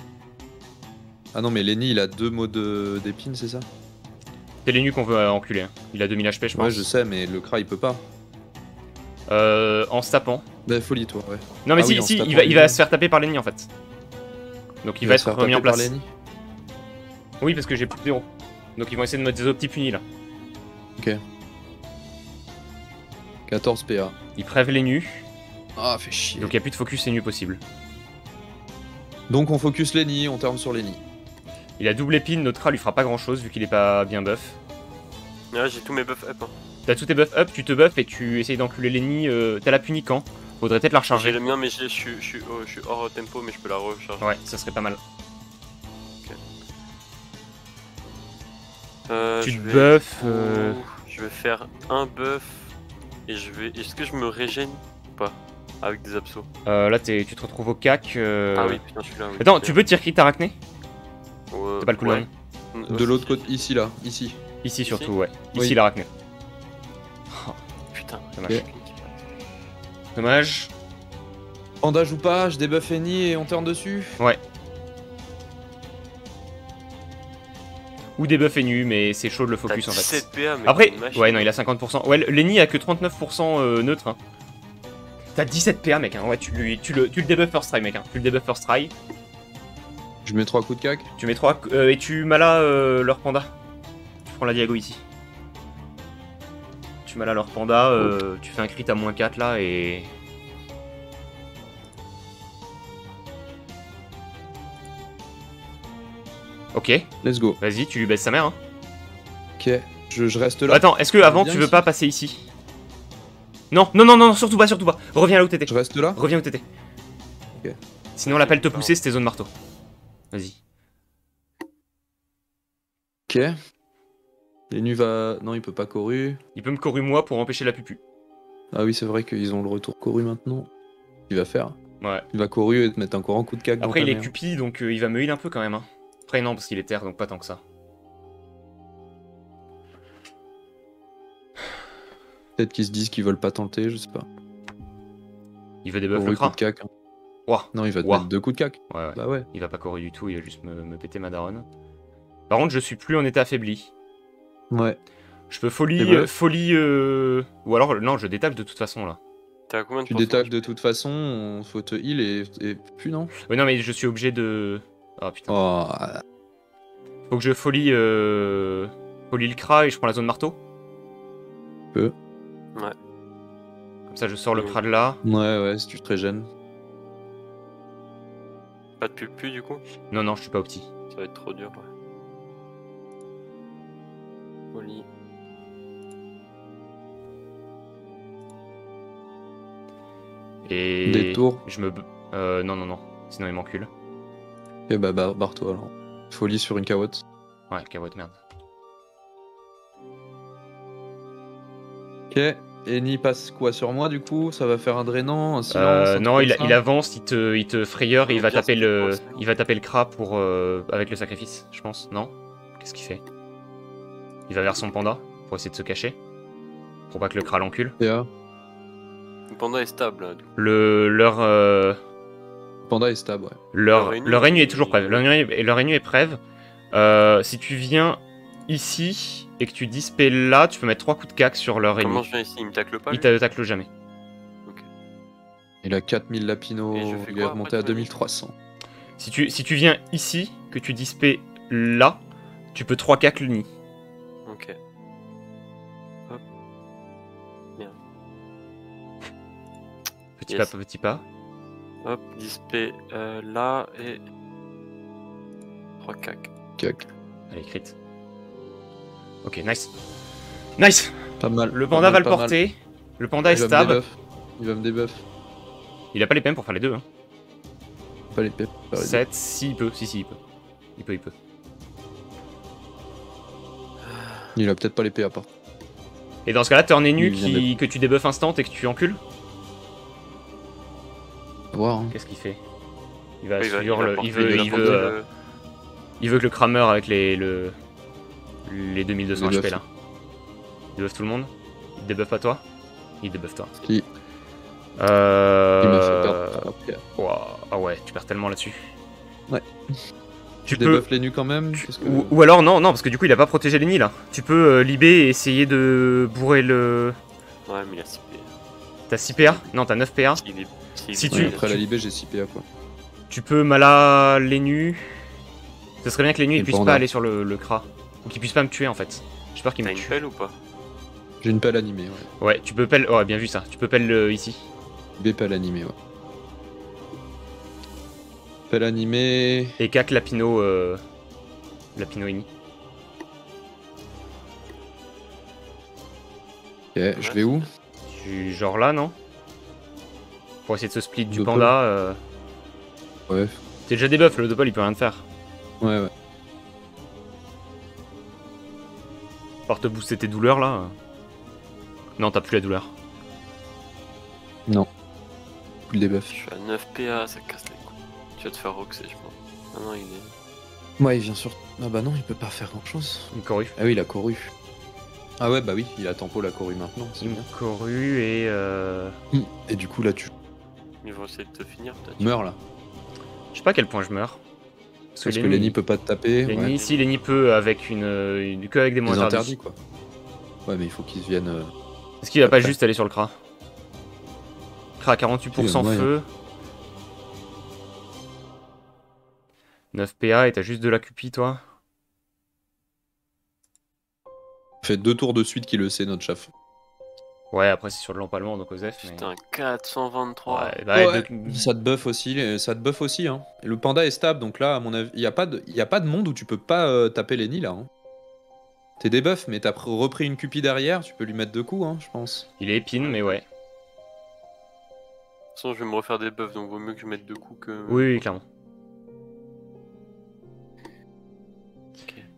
Ah non, mais Lenny il a deux mots de- d'épine, c'est ça? C'est les nus qu'on veut euh, enculer. hein. Il a 2000 HP, je pense. Ouais, je sais, mais le Kra il peut pas. Euh, en se tapant. Bah, folie, toi, ouais. Non, mais Ah si, oui, si, il va, il va lui-même. se faire taper par l'ennemi en fait. Donc il, va, être remis en taper par place. Lenny Oui, parce que j'ai plus de zéro. Donc ils vont essayer de mettre des petits punis là. 14 PA. Ils prèvent les nus, Ah, fait chier. donc il n'y a plus de focus et nus possible. Donc on focus Lenny, on turn sur Lenny. Il a double épine, notre rat lui fera pas grand chose vu qu'il est pas bien buff. Là, j'ai tous mes buffs up. Hein. T'as tous tes buffs up, tu te buffs et tu essayes d'enculer l'ennemi. euh, T'as la puni quand? Faudrait peut-être la J'ai recharger. le mien, mais je je suis je suis- oh, je suis hors tempo, mais je peux la recharger. Ouais, ça serait pas mal. Euh, Tu je te vais- Oh, euh, Je vais faire un buff et je vais. Est-ce que je me régène ou pas Avec des absos? Euh, là, tu te retrouves au cac. euh, Ah oui, putain, je suis là. oui. Attends, tu peux tirer crit arachné? Ouais, T'as pas le cooldown? ouais. De l'autre côté, ici là, ici. Ici surtout, Ici? ouais. Oui. Ici l'arachné. Putain. Dommage. Ok. Dommage. Panda joue pas, je débuff Lenny et on turn dessus. Ou des buffs et nus, mais c'est chaud de le focus en fait. 17 PA, mais Après, ouais, non, il a 50%. Ouais, Lenny a que 39% euh, neutre. hein. T'as 17 PA, mec. Hein. Ouais, tu, lui, tu, le, tu le debuff first try, mec. Hein. Tu le debuff first try. Je mets trois coups de cac. Tu mets 3 et tu malas euh, leur panda. Tu prends la diago ici. Malas leur panda, euh, tu fais un crit à moins 4 là et. Ok, Let's go. vas-y, tu lui baisses sa mère. Hein. Ok, je, je reste là. Attends, est-ce que avant tu veux ici. pas passer ici? Non, non, non, non, surtout pas, surtout pas. Reviens là où t'étais. Je reste là. Reviens où t'étais. Ok. Sinon l'appel te pousser, c'était zone marteau. Vas-y. Ok. Lenny va. Non, il peut pas couru. Il peut me corru moi pour empêcher la pupu. Ah oui, c'est vrai qu'ils ont le retour couru maintenant. Il va faire. Ouais. Il va couru et te mettre encore un coup de cac. Après, il est cupi, donc euh, il va me heal un peu quand même. Hein. Après, non, parce qu'il est terre, donc pas tant que ça. Peut-être qu'ils se disent qu'ils veulent pas tenter, je sais pas. Il Pour buffs le coup de cac. hein. Non, il va te mettre deux coups de cac. Ouais, ouais. Bah ouais. Il va pas corru du tout, il va juste me, me péter ma daronne. Par contre, je suis plus en état affaibli. Ouais. Je peux folie. Voilà. euh, folie. euh, Ou alors, non, je détache de toute façon là. T'as combien de Tu détaches de toute façon, on faut te heal et, et plus non? Ouais, non, mais je suis obligé de. Ah putain. Oh, Faut que je folie. Euh... Folie le cra et je prends la zone marteau. Peu. Ouais. Comme ça, je sors le cra de là. ouais, ouais, si tu te régènes. Pas de pulpu du coup? Non, non, je suis pas au petit. Ça va être trop dur, ouais. Et. Des tours. Je me. Euh, non, non, non. Sinon, il m'encule. Ok, bah barre- barre-toi alors. Folie sur une carotte. Ouais, carotte, merde. Ok. Eni passe quoi sur moi du coup? Ça va faire un drainant, un silence Euh, un non, il, avance, il te, il te frayeur et il va taper le, il va taper le cra pour euh, avec le sacrifice, je pense. Non? Qu'est-ce qu'il fait? Il va vers son panda pour essayer de se cacher, pour pas que le cra l'encule. PA. Le panda est stable. Le leur euh, Panda est stable, ouais. leur Leur leur est il- toujours prêve. Leur ennemi, leur est prêve. Euh, si tu viens ici et que tu dispelles là, tu peux mettre 3 coups de cac sur leur Comment je viens ici? Il me tacle pas Il lui t'a- tacle jamais. Il a 4000 lapino, Et je fais il est remonté après, à tu m'as dit 2300. Si tu, si tu viens ici, que tu dispelles là, tu peux 3 cac le nid. Petit Yes. pas, petit pas. Hop, display euh, là et. 3 cac. Cac. Elle est écrite. Ok, nice. Nice Pas mal. Le panda mal, va le mal. porter. Le panda est Il va me stab. débuff. Il va me débuff. Il a pas les PM pour faire les deux. Hein. Pas les les 7, si il peut, si si il peut. Il peut, il peut. Il a peut-être pas l'épée à part. Et dans ce cas-là, turn est nu qui, que tu débuffes instant et que tu encules. Voir. hein. Qu'est-ce qu'il fait? Il va le. veut, le- il, veut, euh, il veut que le crammer avec les, le, les 2200 Les HP là. Il débuffe tout le monde? Il débuffe pas toi? Il débuffe toi. Qui, Euh... qui m'a fait perdre. Ok. Ouah, Ah ouais, tu perds tellement là-dessus. Ouais. Tu peux. les nus quand même. parce que- Ou, ou alors non, non, parce que du coup il a pas protégé les nids là. Tu peux euh, libé et essayer de bourrer le. Ouais, mais il a 6 PA. T'as 6 PA Non, t'as 9 PA. Est- Si tu- Après la libé, j'ai 6 PA quoi. Tu peux mala les nus. Ce serait bien que les nus Et ils le puissent panda. pas aller sur le, le cra. Ou qu'ils puissent pas me tuer en fait. J'ai peur qu'ils T'as me une tuent. pelle ou pas J'ai une pelle animée, ouais. Ouais, tu peux pelle. Oh, bien vu ça. Tu peux pelle euh, ici. B pelle animée, ouais. Pelle animée. Et cac Lapino. Euh... Lapino Eni. Ok, je vais où? Tu- Genre là, non Pour essayer de se split du panda. Euh... Ouais, T'es déjà debuff, le double il peut rien te faire. ouais, ouais. Par te booster tes douleurs là. euh. Non, t'as plus la douleur. Plus le Je débuff. suis à 9 PA, ça casse les couilles. Tu vas te faire roxer, je pense. Ah non, il est. Ouais, il vient sur. Ah bah non, il peut pas faire grand chose. Une corrue. Ah oui, il a couru. Ah ouais, bah oui, il a tempo la couru maintenant, c'est Une bien. corrue et. Euh... Et du coup, là, tu Ils vont essayer de te finir, peut-être. meurs là. Je sais pas à quel point je meurs. Parce que Lenny- Lenny peut pas te taper. Lenny, Ouais. si Lenny peut avec une, euh, une que avec des mots Les interdits. interdits, quoi. Ouais, mais il faut qu'ils viennent. euh, Est-ce qu'il va pas Après. juste aller sur le Kra? Kra à 48% Ouais. feu. 9 PA et t'as juste de la cupie toi? Fait deux tours de suite qu'il le sait, notre chef. Ouais, après c'est sur le l'empalement donc Osef. Mais... Putain, 423. Ouais, bah, Ouais. de- Ça te buff aussi, les- ça te buff aussi. Hein. Le panda est stable, donc là, à mon avis, il n'y a, pas de- y a pas de monde où tu peux pas euh, taper Lenny là. Hein. T'es débuff, mais t'as pr- repris une cupie derrière, tu peux lui mettre deux coups, hein, je pense. Il est épine, mais ouais. De toute façon, je vais me refaire des buffs, donc vaut mieux que je mette deux coups que. Oui, oui, clairement.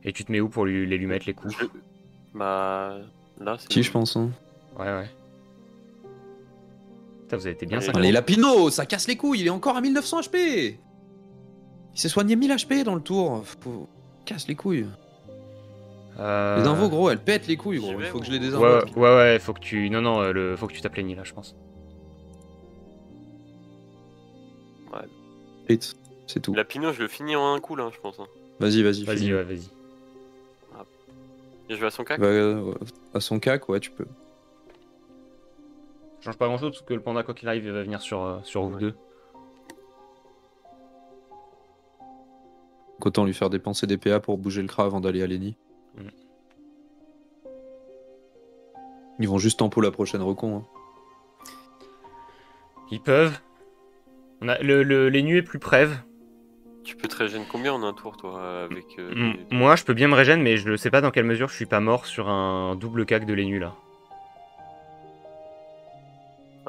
Et tu te mets où pour lui, les lui mettre les coups? Je- Bah. Là, c'est. Si, je pense. Hein. Ouais, ouais. Putain, vous avez été bien ça. Allez, Lapino, ça casse les couilles, il est encore à 1900 HP Il s'est soigné 1000 HP dans le tour. Faut... Casse les couilles. Euh... Les invos, gros, elles pètent les couilles, gros. Il faut que je les Ouais, désinvoque. ouais, ouais, ouais, faut que tu. Non, non, euh, le... faut que tu tapes Lenny là, je pense. Hit, C'est tout. La Pinot, je le finis en un coup là, je pense. hein. Vas-y, vas-y. Vas-y, finis. ouais, vas-y. Et je vais à son cac. Bah, euh, à son cac, ouais, tu peux. Ça change pas grand chose parce que le panda, quoi qu'il arrive, il va venir sur, euh, sur Rook Ouais. 2. Donc Autant lui faire dépenser des PA pour bouger le cra avant d'aller à Lenny. Mm. Ils vont juste tempo la prochaine recon. Hein. Ils peuvent. On a... le, le... Les nuits est plus prève. Tu peux te régénérer combien en un tour, toi avec euh, Moi, je peux bien me régénérer, mais je ne sais pas dans quelle mesure je suis pas mort sur un double cac de Lennu là.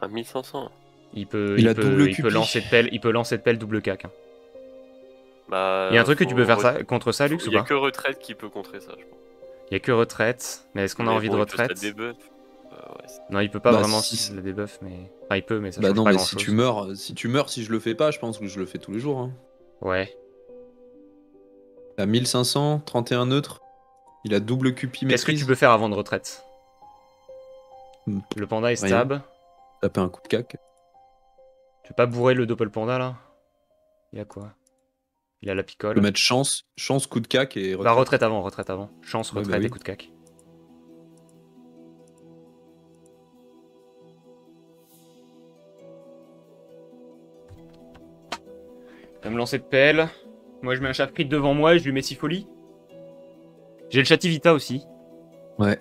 À 1500 Il peut, Il a peut, double il peut lancer de pelle, il peut lancer de pelle double cac. hein. Bah. Il y a un truc que tu peux faire re- ça, contre ça, Lux, Il ou y a que retraite qui peut contrer ça, je pense. Il y a que retraite, mais est-ce qu'on a envie bon, de il peut se retraite. Euh, ouais, c'est- Non, il peut pas Bah, vraiment si- si la debuff, mais. Enfin, il peut, mais ça Bah change non, pas mais grand si chose. tu meurs, si tu meurs, si je le fais pas, je pense que je le fais tous les jours. Hein. Ouais. À 1500, 31 neutres. Il a double cupi Qu'est-ce que tu peux faire avant de retraite Hmm. Le panda est stab. Taper un coup de cac. Tu peux pas bourrer le doppel panda là? Il y a quoi? Il a la On picole. peut mettre chance, chance, coup de cac et Bah, retraite avant, retraite avant. Chance, Ouais, bah retraite oui. et coup de cac. Il va me lancer de pelle. Moi, je mets un chat crit devant moi et je lui mets 6 folies. J'ai le chativita aussi. Ouais.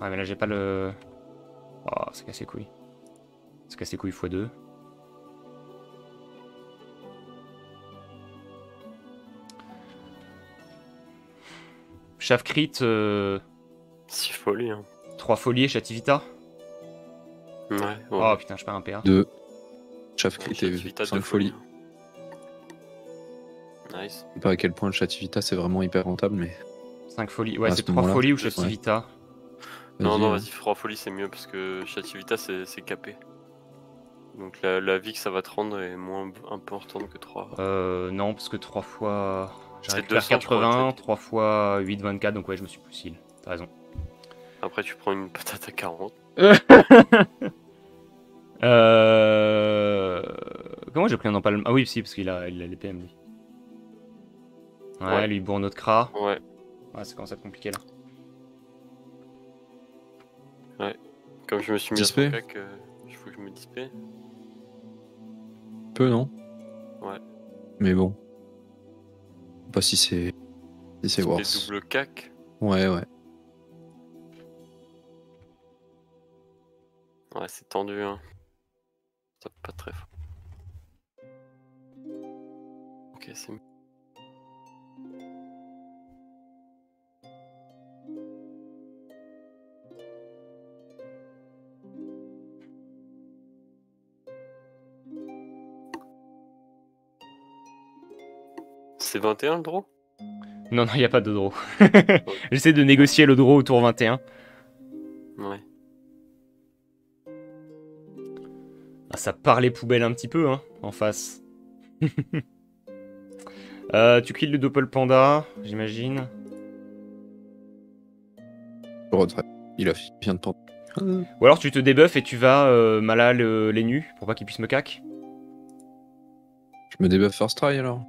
Ah, mais là, j'ai pas le. Oh, c'est cassé couille. C'est cassé couille x2. Chav crit, euh, 6 folies. Hein. 3 folies et chativita. Ouais, ouais. Oh putain, je perds un PA. 2. Chef crit et Chativita, 5 deux folies. Nice. Je sais pas à quel point le Chativita c'est vraiment hyper rentable, mais. 5 folies. Ouais, c'est ce 3 moment-là, folies ou ouais. chativita. Non, non, hein. vas-y, 3 folies c'est mieux parce que Chativita c'est c'est capé. Donc la, la vie que ça va te rendre est moins importante que 3. Euh, non, parce que 3 fois. C'est J'arrive à 200, faire je crois, 80, exact. 3 fois 8, 24, donc ouais, je me suis poussé. T'as raison. Après tu prends une patate à 40. Euh... Comment j'ai pris un empalme Ah oui, si, parce qu'il a, il a les PM, lui. Ouais, Ouais. lui, bourre notre cra. Ouais. Ouais, ça commence à être compliqué, là. Comme je me suis mis à Dispé. son cac, euh, il faut que je me dispé. Peu, non? Ouais. Mais bon. Je sais Pas si c'est. Si c'est Des worse. double cac. Ouais, ouais. Ouais, c'est tendu. Hein. Pas très fort. Ok, c'est mieux. C'est 21 le draw? Non, non, il n'y a pas de draw. J'essaie de négocier le draw au tour 21. Ouais. Ça parlait poubelle un petit peu, hein, en face. Euh, tu kills le Doppel Panda, j'imagine. Il a bien de prendre. Ou alors tu te débuffes et tu vas euh, malal euh, les nus pour pas qu'ils puissent me cac. Je me débuff first try alors.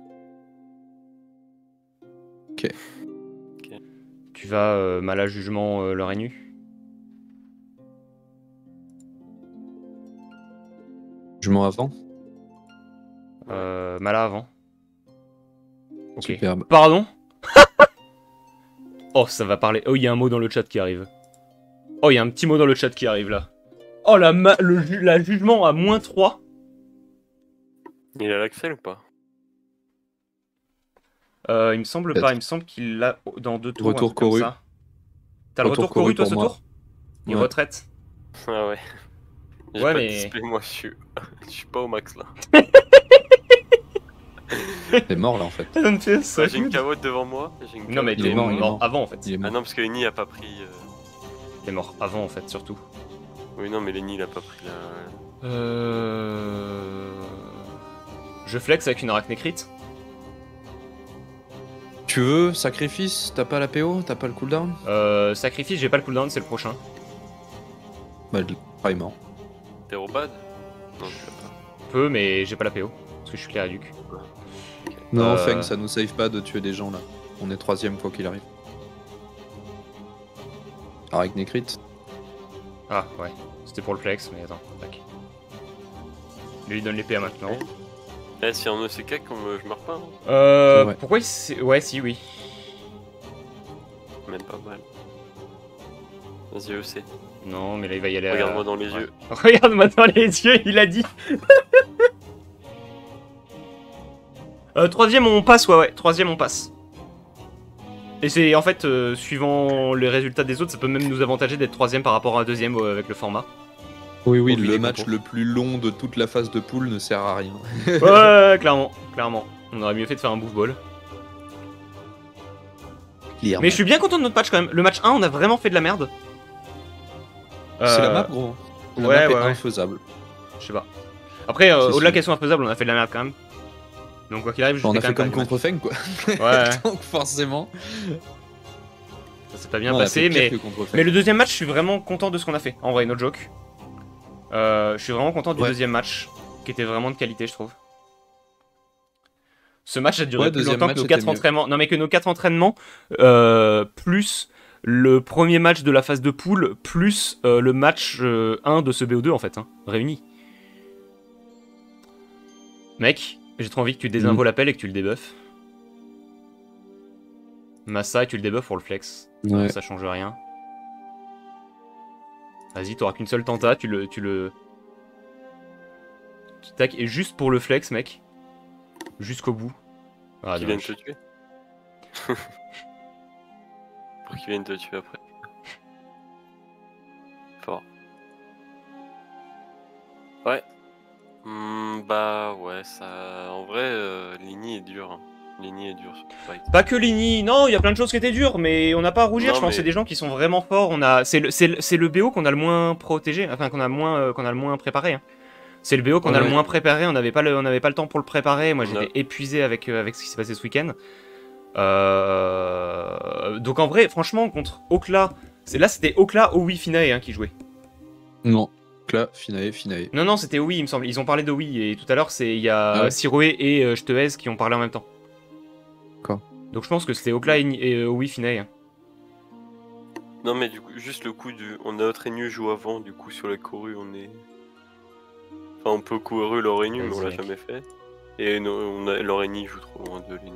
Tu vas euh, malal jugement euh, leur est nu. Je m'en avant. Euh, mala avant. Ok. Superbe. Pardon Oh, ça va parler. Oh, il y a un mot dans le chat qui arrive. Oh, il y a un petit mot dans le chat qui arrive là. Oh, la, ma- le ju- la jugement à moins 3. Il a l'accès ou pas? Euh, il me semble pas, il me semble qu'il l'a dans deux tours. Retour couru. ça. T'as le Retour retour couru, toi, ce moi. tour? Il Ouais. retraite. Ah ouais. J'ai Ouais, pas mais- de display, moi je suis... je suis pas au max là. T'es mort là en fait. Ouais, j'ai une cavotte devant moi. j'ai une Non, mais Il t'es est mort, il est avant en fait. Il est Ah non, parce que Lenny a pas pris. euh, T'es mort avant en fait, surtout. Oui, non, mais Lenny il a pas pris la. Euh... Je flex avec une arachnécrite. Tu veux sacrifice? T'as pas la PO T'as pas le cooldown? Euh, sacrifice, j'ai pas le cooldown, c'est le prochain. Bah, le ah, il est mort. T'es robad Non, tu l'as pas. Peu, mais j'ai pas la PO. Parce que je suis clair duc. Non, Euh. Feng, ça nous save pas de tuer des gens là. On est troisième quoi qu'il arrive. Avec Necrit. Ah, ouais. C'était pour le flex, mais attends. Tac. Lui, il donne les PA maintenant. Eh, si en ECK, comme je meurs pas, hein. Euh, pourquoi il s'est- Ouais, si, oui. même pas mal. Vas-y, EC. Non, mais là, il va y aller à... Regarde-moi dans les Ouais. yeux. Regarde-moi dans les yeux, il a dit. Euh, troisième, on passe, ouais, ouais. Troisième, on passe. Et c'est en fait, euh, suivant les résultats des autres, ça peut même nous avantager d'être troisième par rapport à un deuxième euh, avec le format. Oui, oui, le match le plus long de toute la phase de poule ne sert à rien. Ouais, ouais, clairement, clairement. On aurait mieux fait de faire un bouffe ball. Mais je suis bien content de notre match quand même. Le match 1, on a vraiment fait de la merde. C'est Euh, la map, gros. La ouais, map est ouais, infaisable. Je sais pas. Après, euh, au-delà qu'elles soient infaisables, on a fait de la merde quand même. Donc quoi qu'il arrive, je on a fait comme contre Feng, quoi. Ouais, Donc forcément. ça s'est pas bien passé, mais. Mais le deuxième match, je suis vraiment content de ce qu'on a fait. En vrai, no joke. Euh, je suis vraiment content du Ouais. deuxième match, qui était vraiment de qualité, je trouve. Ce match a duré Ouais, plus longtemps que nos était 4 mieux. entraînements. Non, mais que nos quatre entraînements, euh, plus le premier match de la phase de poule, plus euh, le match euh, 1 de ce BO2, en fait, hein, réunis. Mec, j'ai trop envie que tu désinvos Mm. l'appel et que tu le débuffes. Massa et tu le débuffes pour le flex. Ouais. Ça change rien. Vas-y, t'auras qu'une seule tenta, tu le. Tu le... tu tac, et juste pour le flex, mec. Jusqu'au bout. Ah, Qui dommage. te tuer? Pour qu'ils viennent te tuer après. Fort. Ouais. Hmm, bah ouais, ça. En vrai, euh, Lini est dur. hein. Lini est dur sur le fight. Pas que Lini, non, il y a plein de choses qui étaient dures, mais on n'a pas à rougir, Non, je pense. mais- C'est des gens qui sont vraiment forts. On a, c'est le, le, BO qu'on a le moins protégé, enfin qu'on a moins, euh, qu'on a le moins préparé. hein. C'est le BO qu'on a le moins préparé. On n'avait pas le, on n'avait pas le temps pour le préparer. Moi, j'étais épuisé avec, euh, avec ce qui s'est passé ce week-end. Euh, Donc en vrai, franchement, contre Okla, c'est là, c'était Okla, Owi, Finae hein, qui jouait. Non. Là, Finae, Finae. Non, non, c'était Oui, il me semble. Ils ont parlé de Oui et tout à l'heure, c'est il y a Ah ouais et euh, qui ont parlé en même temps. D'accord. Donc je pense que c'était Okla et, et euh, Oui, Finae. hein. Non, mais du coup, juste le coup du. On a notre Enu joue avant, du coup, sur la courue, on est. Enfin, on peut courir leur mais on l'a jamais fait. Et on a... leur joue trop loin de l'Eni.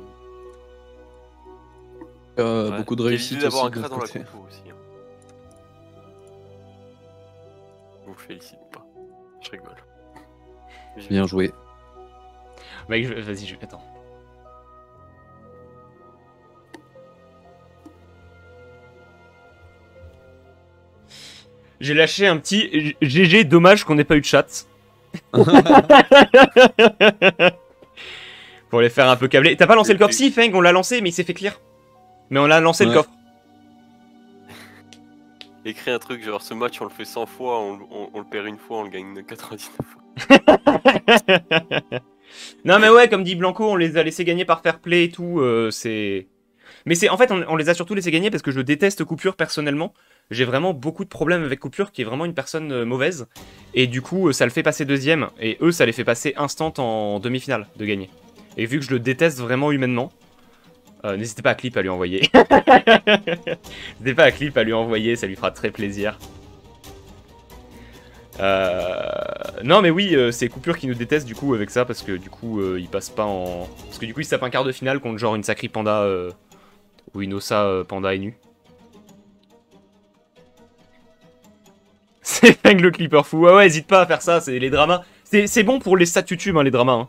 Euh, Ouais. Beaucoup de réussite d'avoir aussi un crat dans la compo aussi. hein. Je vous félicite pas. Je rigole. Bien joué. Mec, je- vas-y, je... attends. J'ai lâché un petit GG, dommage qu'on n'ait pas eu de chat. Pour les faire un peu câbler. T'as pas lancé le coffre Si, Feng, on l'a lancé, mais il s'est fait clear. Mais on l'a lancé le coffre. Écris un truc genre ce match on le fait 100 fois, on, on- on le perd une fois, on le gagne 99 fois. Non mais ouais, comme dit Blanco, on les a laissés gagner par fair play et tout, euh, c'est... Mais c'est en fait, on, on les a surtout laissés gagner parce que je déteste Coupure personnellement. J'ai vraiment beaucoup de problèmes avec Coupure, qui est vraiment une personne euh, mauvaise. Et du coup, euh, ça le fait passer deuxième, et eux, ça les fait passer instant en demi-finale de gagner. Et vu que je le déteste vraiment humainement, euh, n'hésitez pas à clip à lui envoyer. n'hésitez pas à clip à lui envoyer, ça lui fera très plaisir. Euh, Non mais oui, euh, c'est Coupure qui nous déteste du coup avec ça parce que du coup il passe pas en... Parce que du coup il se tape un quart de finale contre genre une sacrée panda ou une ossa panda nue. C'est Fang le clipper fou. Ouais ouais, hésite pas à faire ça, c'est les dramas. C'est c'est bon pour les stats YouTube hein, les dramas. hein.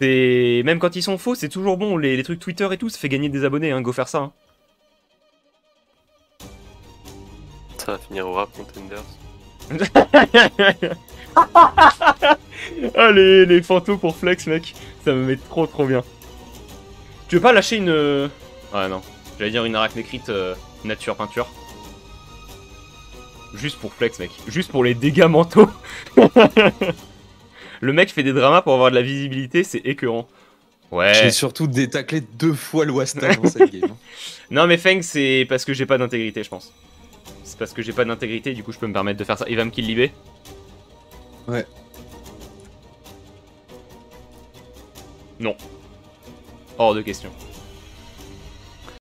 C'est... Même quand ils sont faux, c'est toujours bon. Les, les trucs Twitter et tout, ça fait gagner des abonnés, hein. go faire ça. hein. Ça va finir au rap contenders. ah les, phantos pour flex mec, ça me met trop trop bien. Tu veux pas lâcher une... Ah non, j'allais dire une arachnécrite euh, nature peinture. Juste pour flex mec, juste pour les dégâts mentaux. Le mec fait des dramas pour avoir de la visibilité, c'est écœurant. Ouais. J'ai surtout détaclé deux fois le dans cette game. Non mais Feng c'est parce que j'ai pas d'intégrité je pense. C'est parce que j'ai pas d'intégrité du coup je peux me permettre de faire ça. Il va me kill Libé Ouais. Non. Hors de question.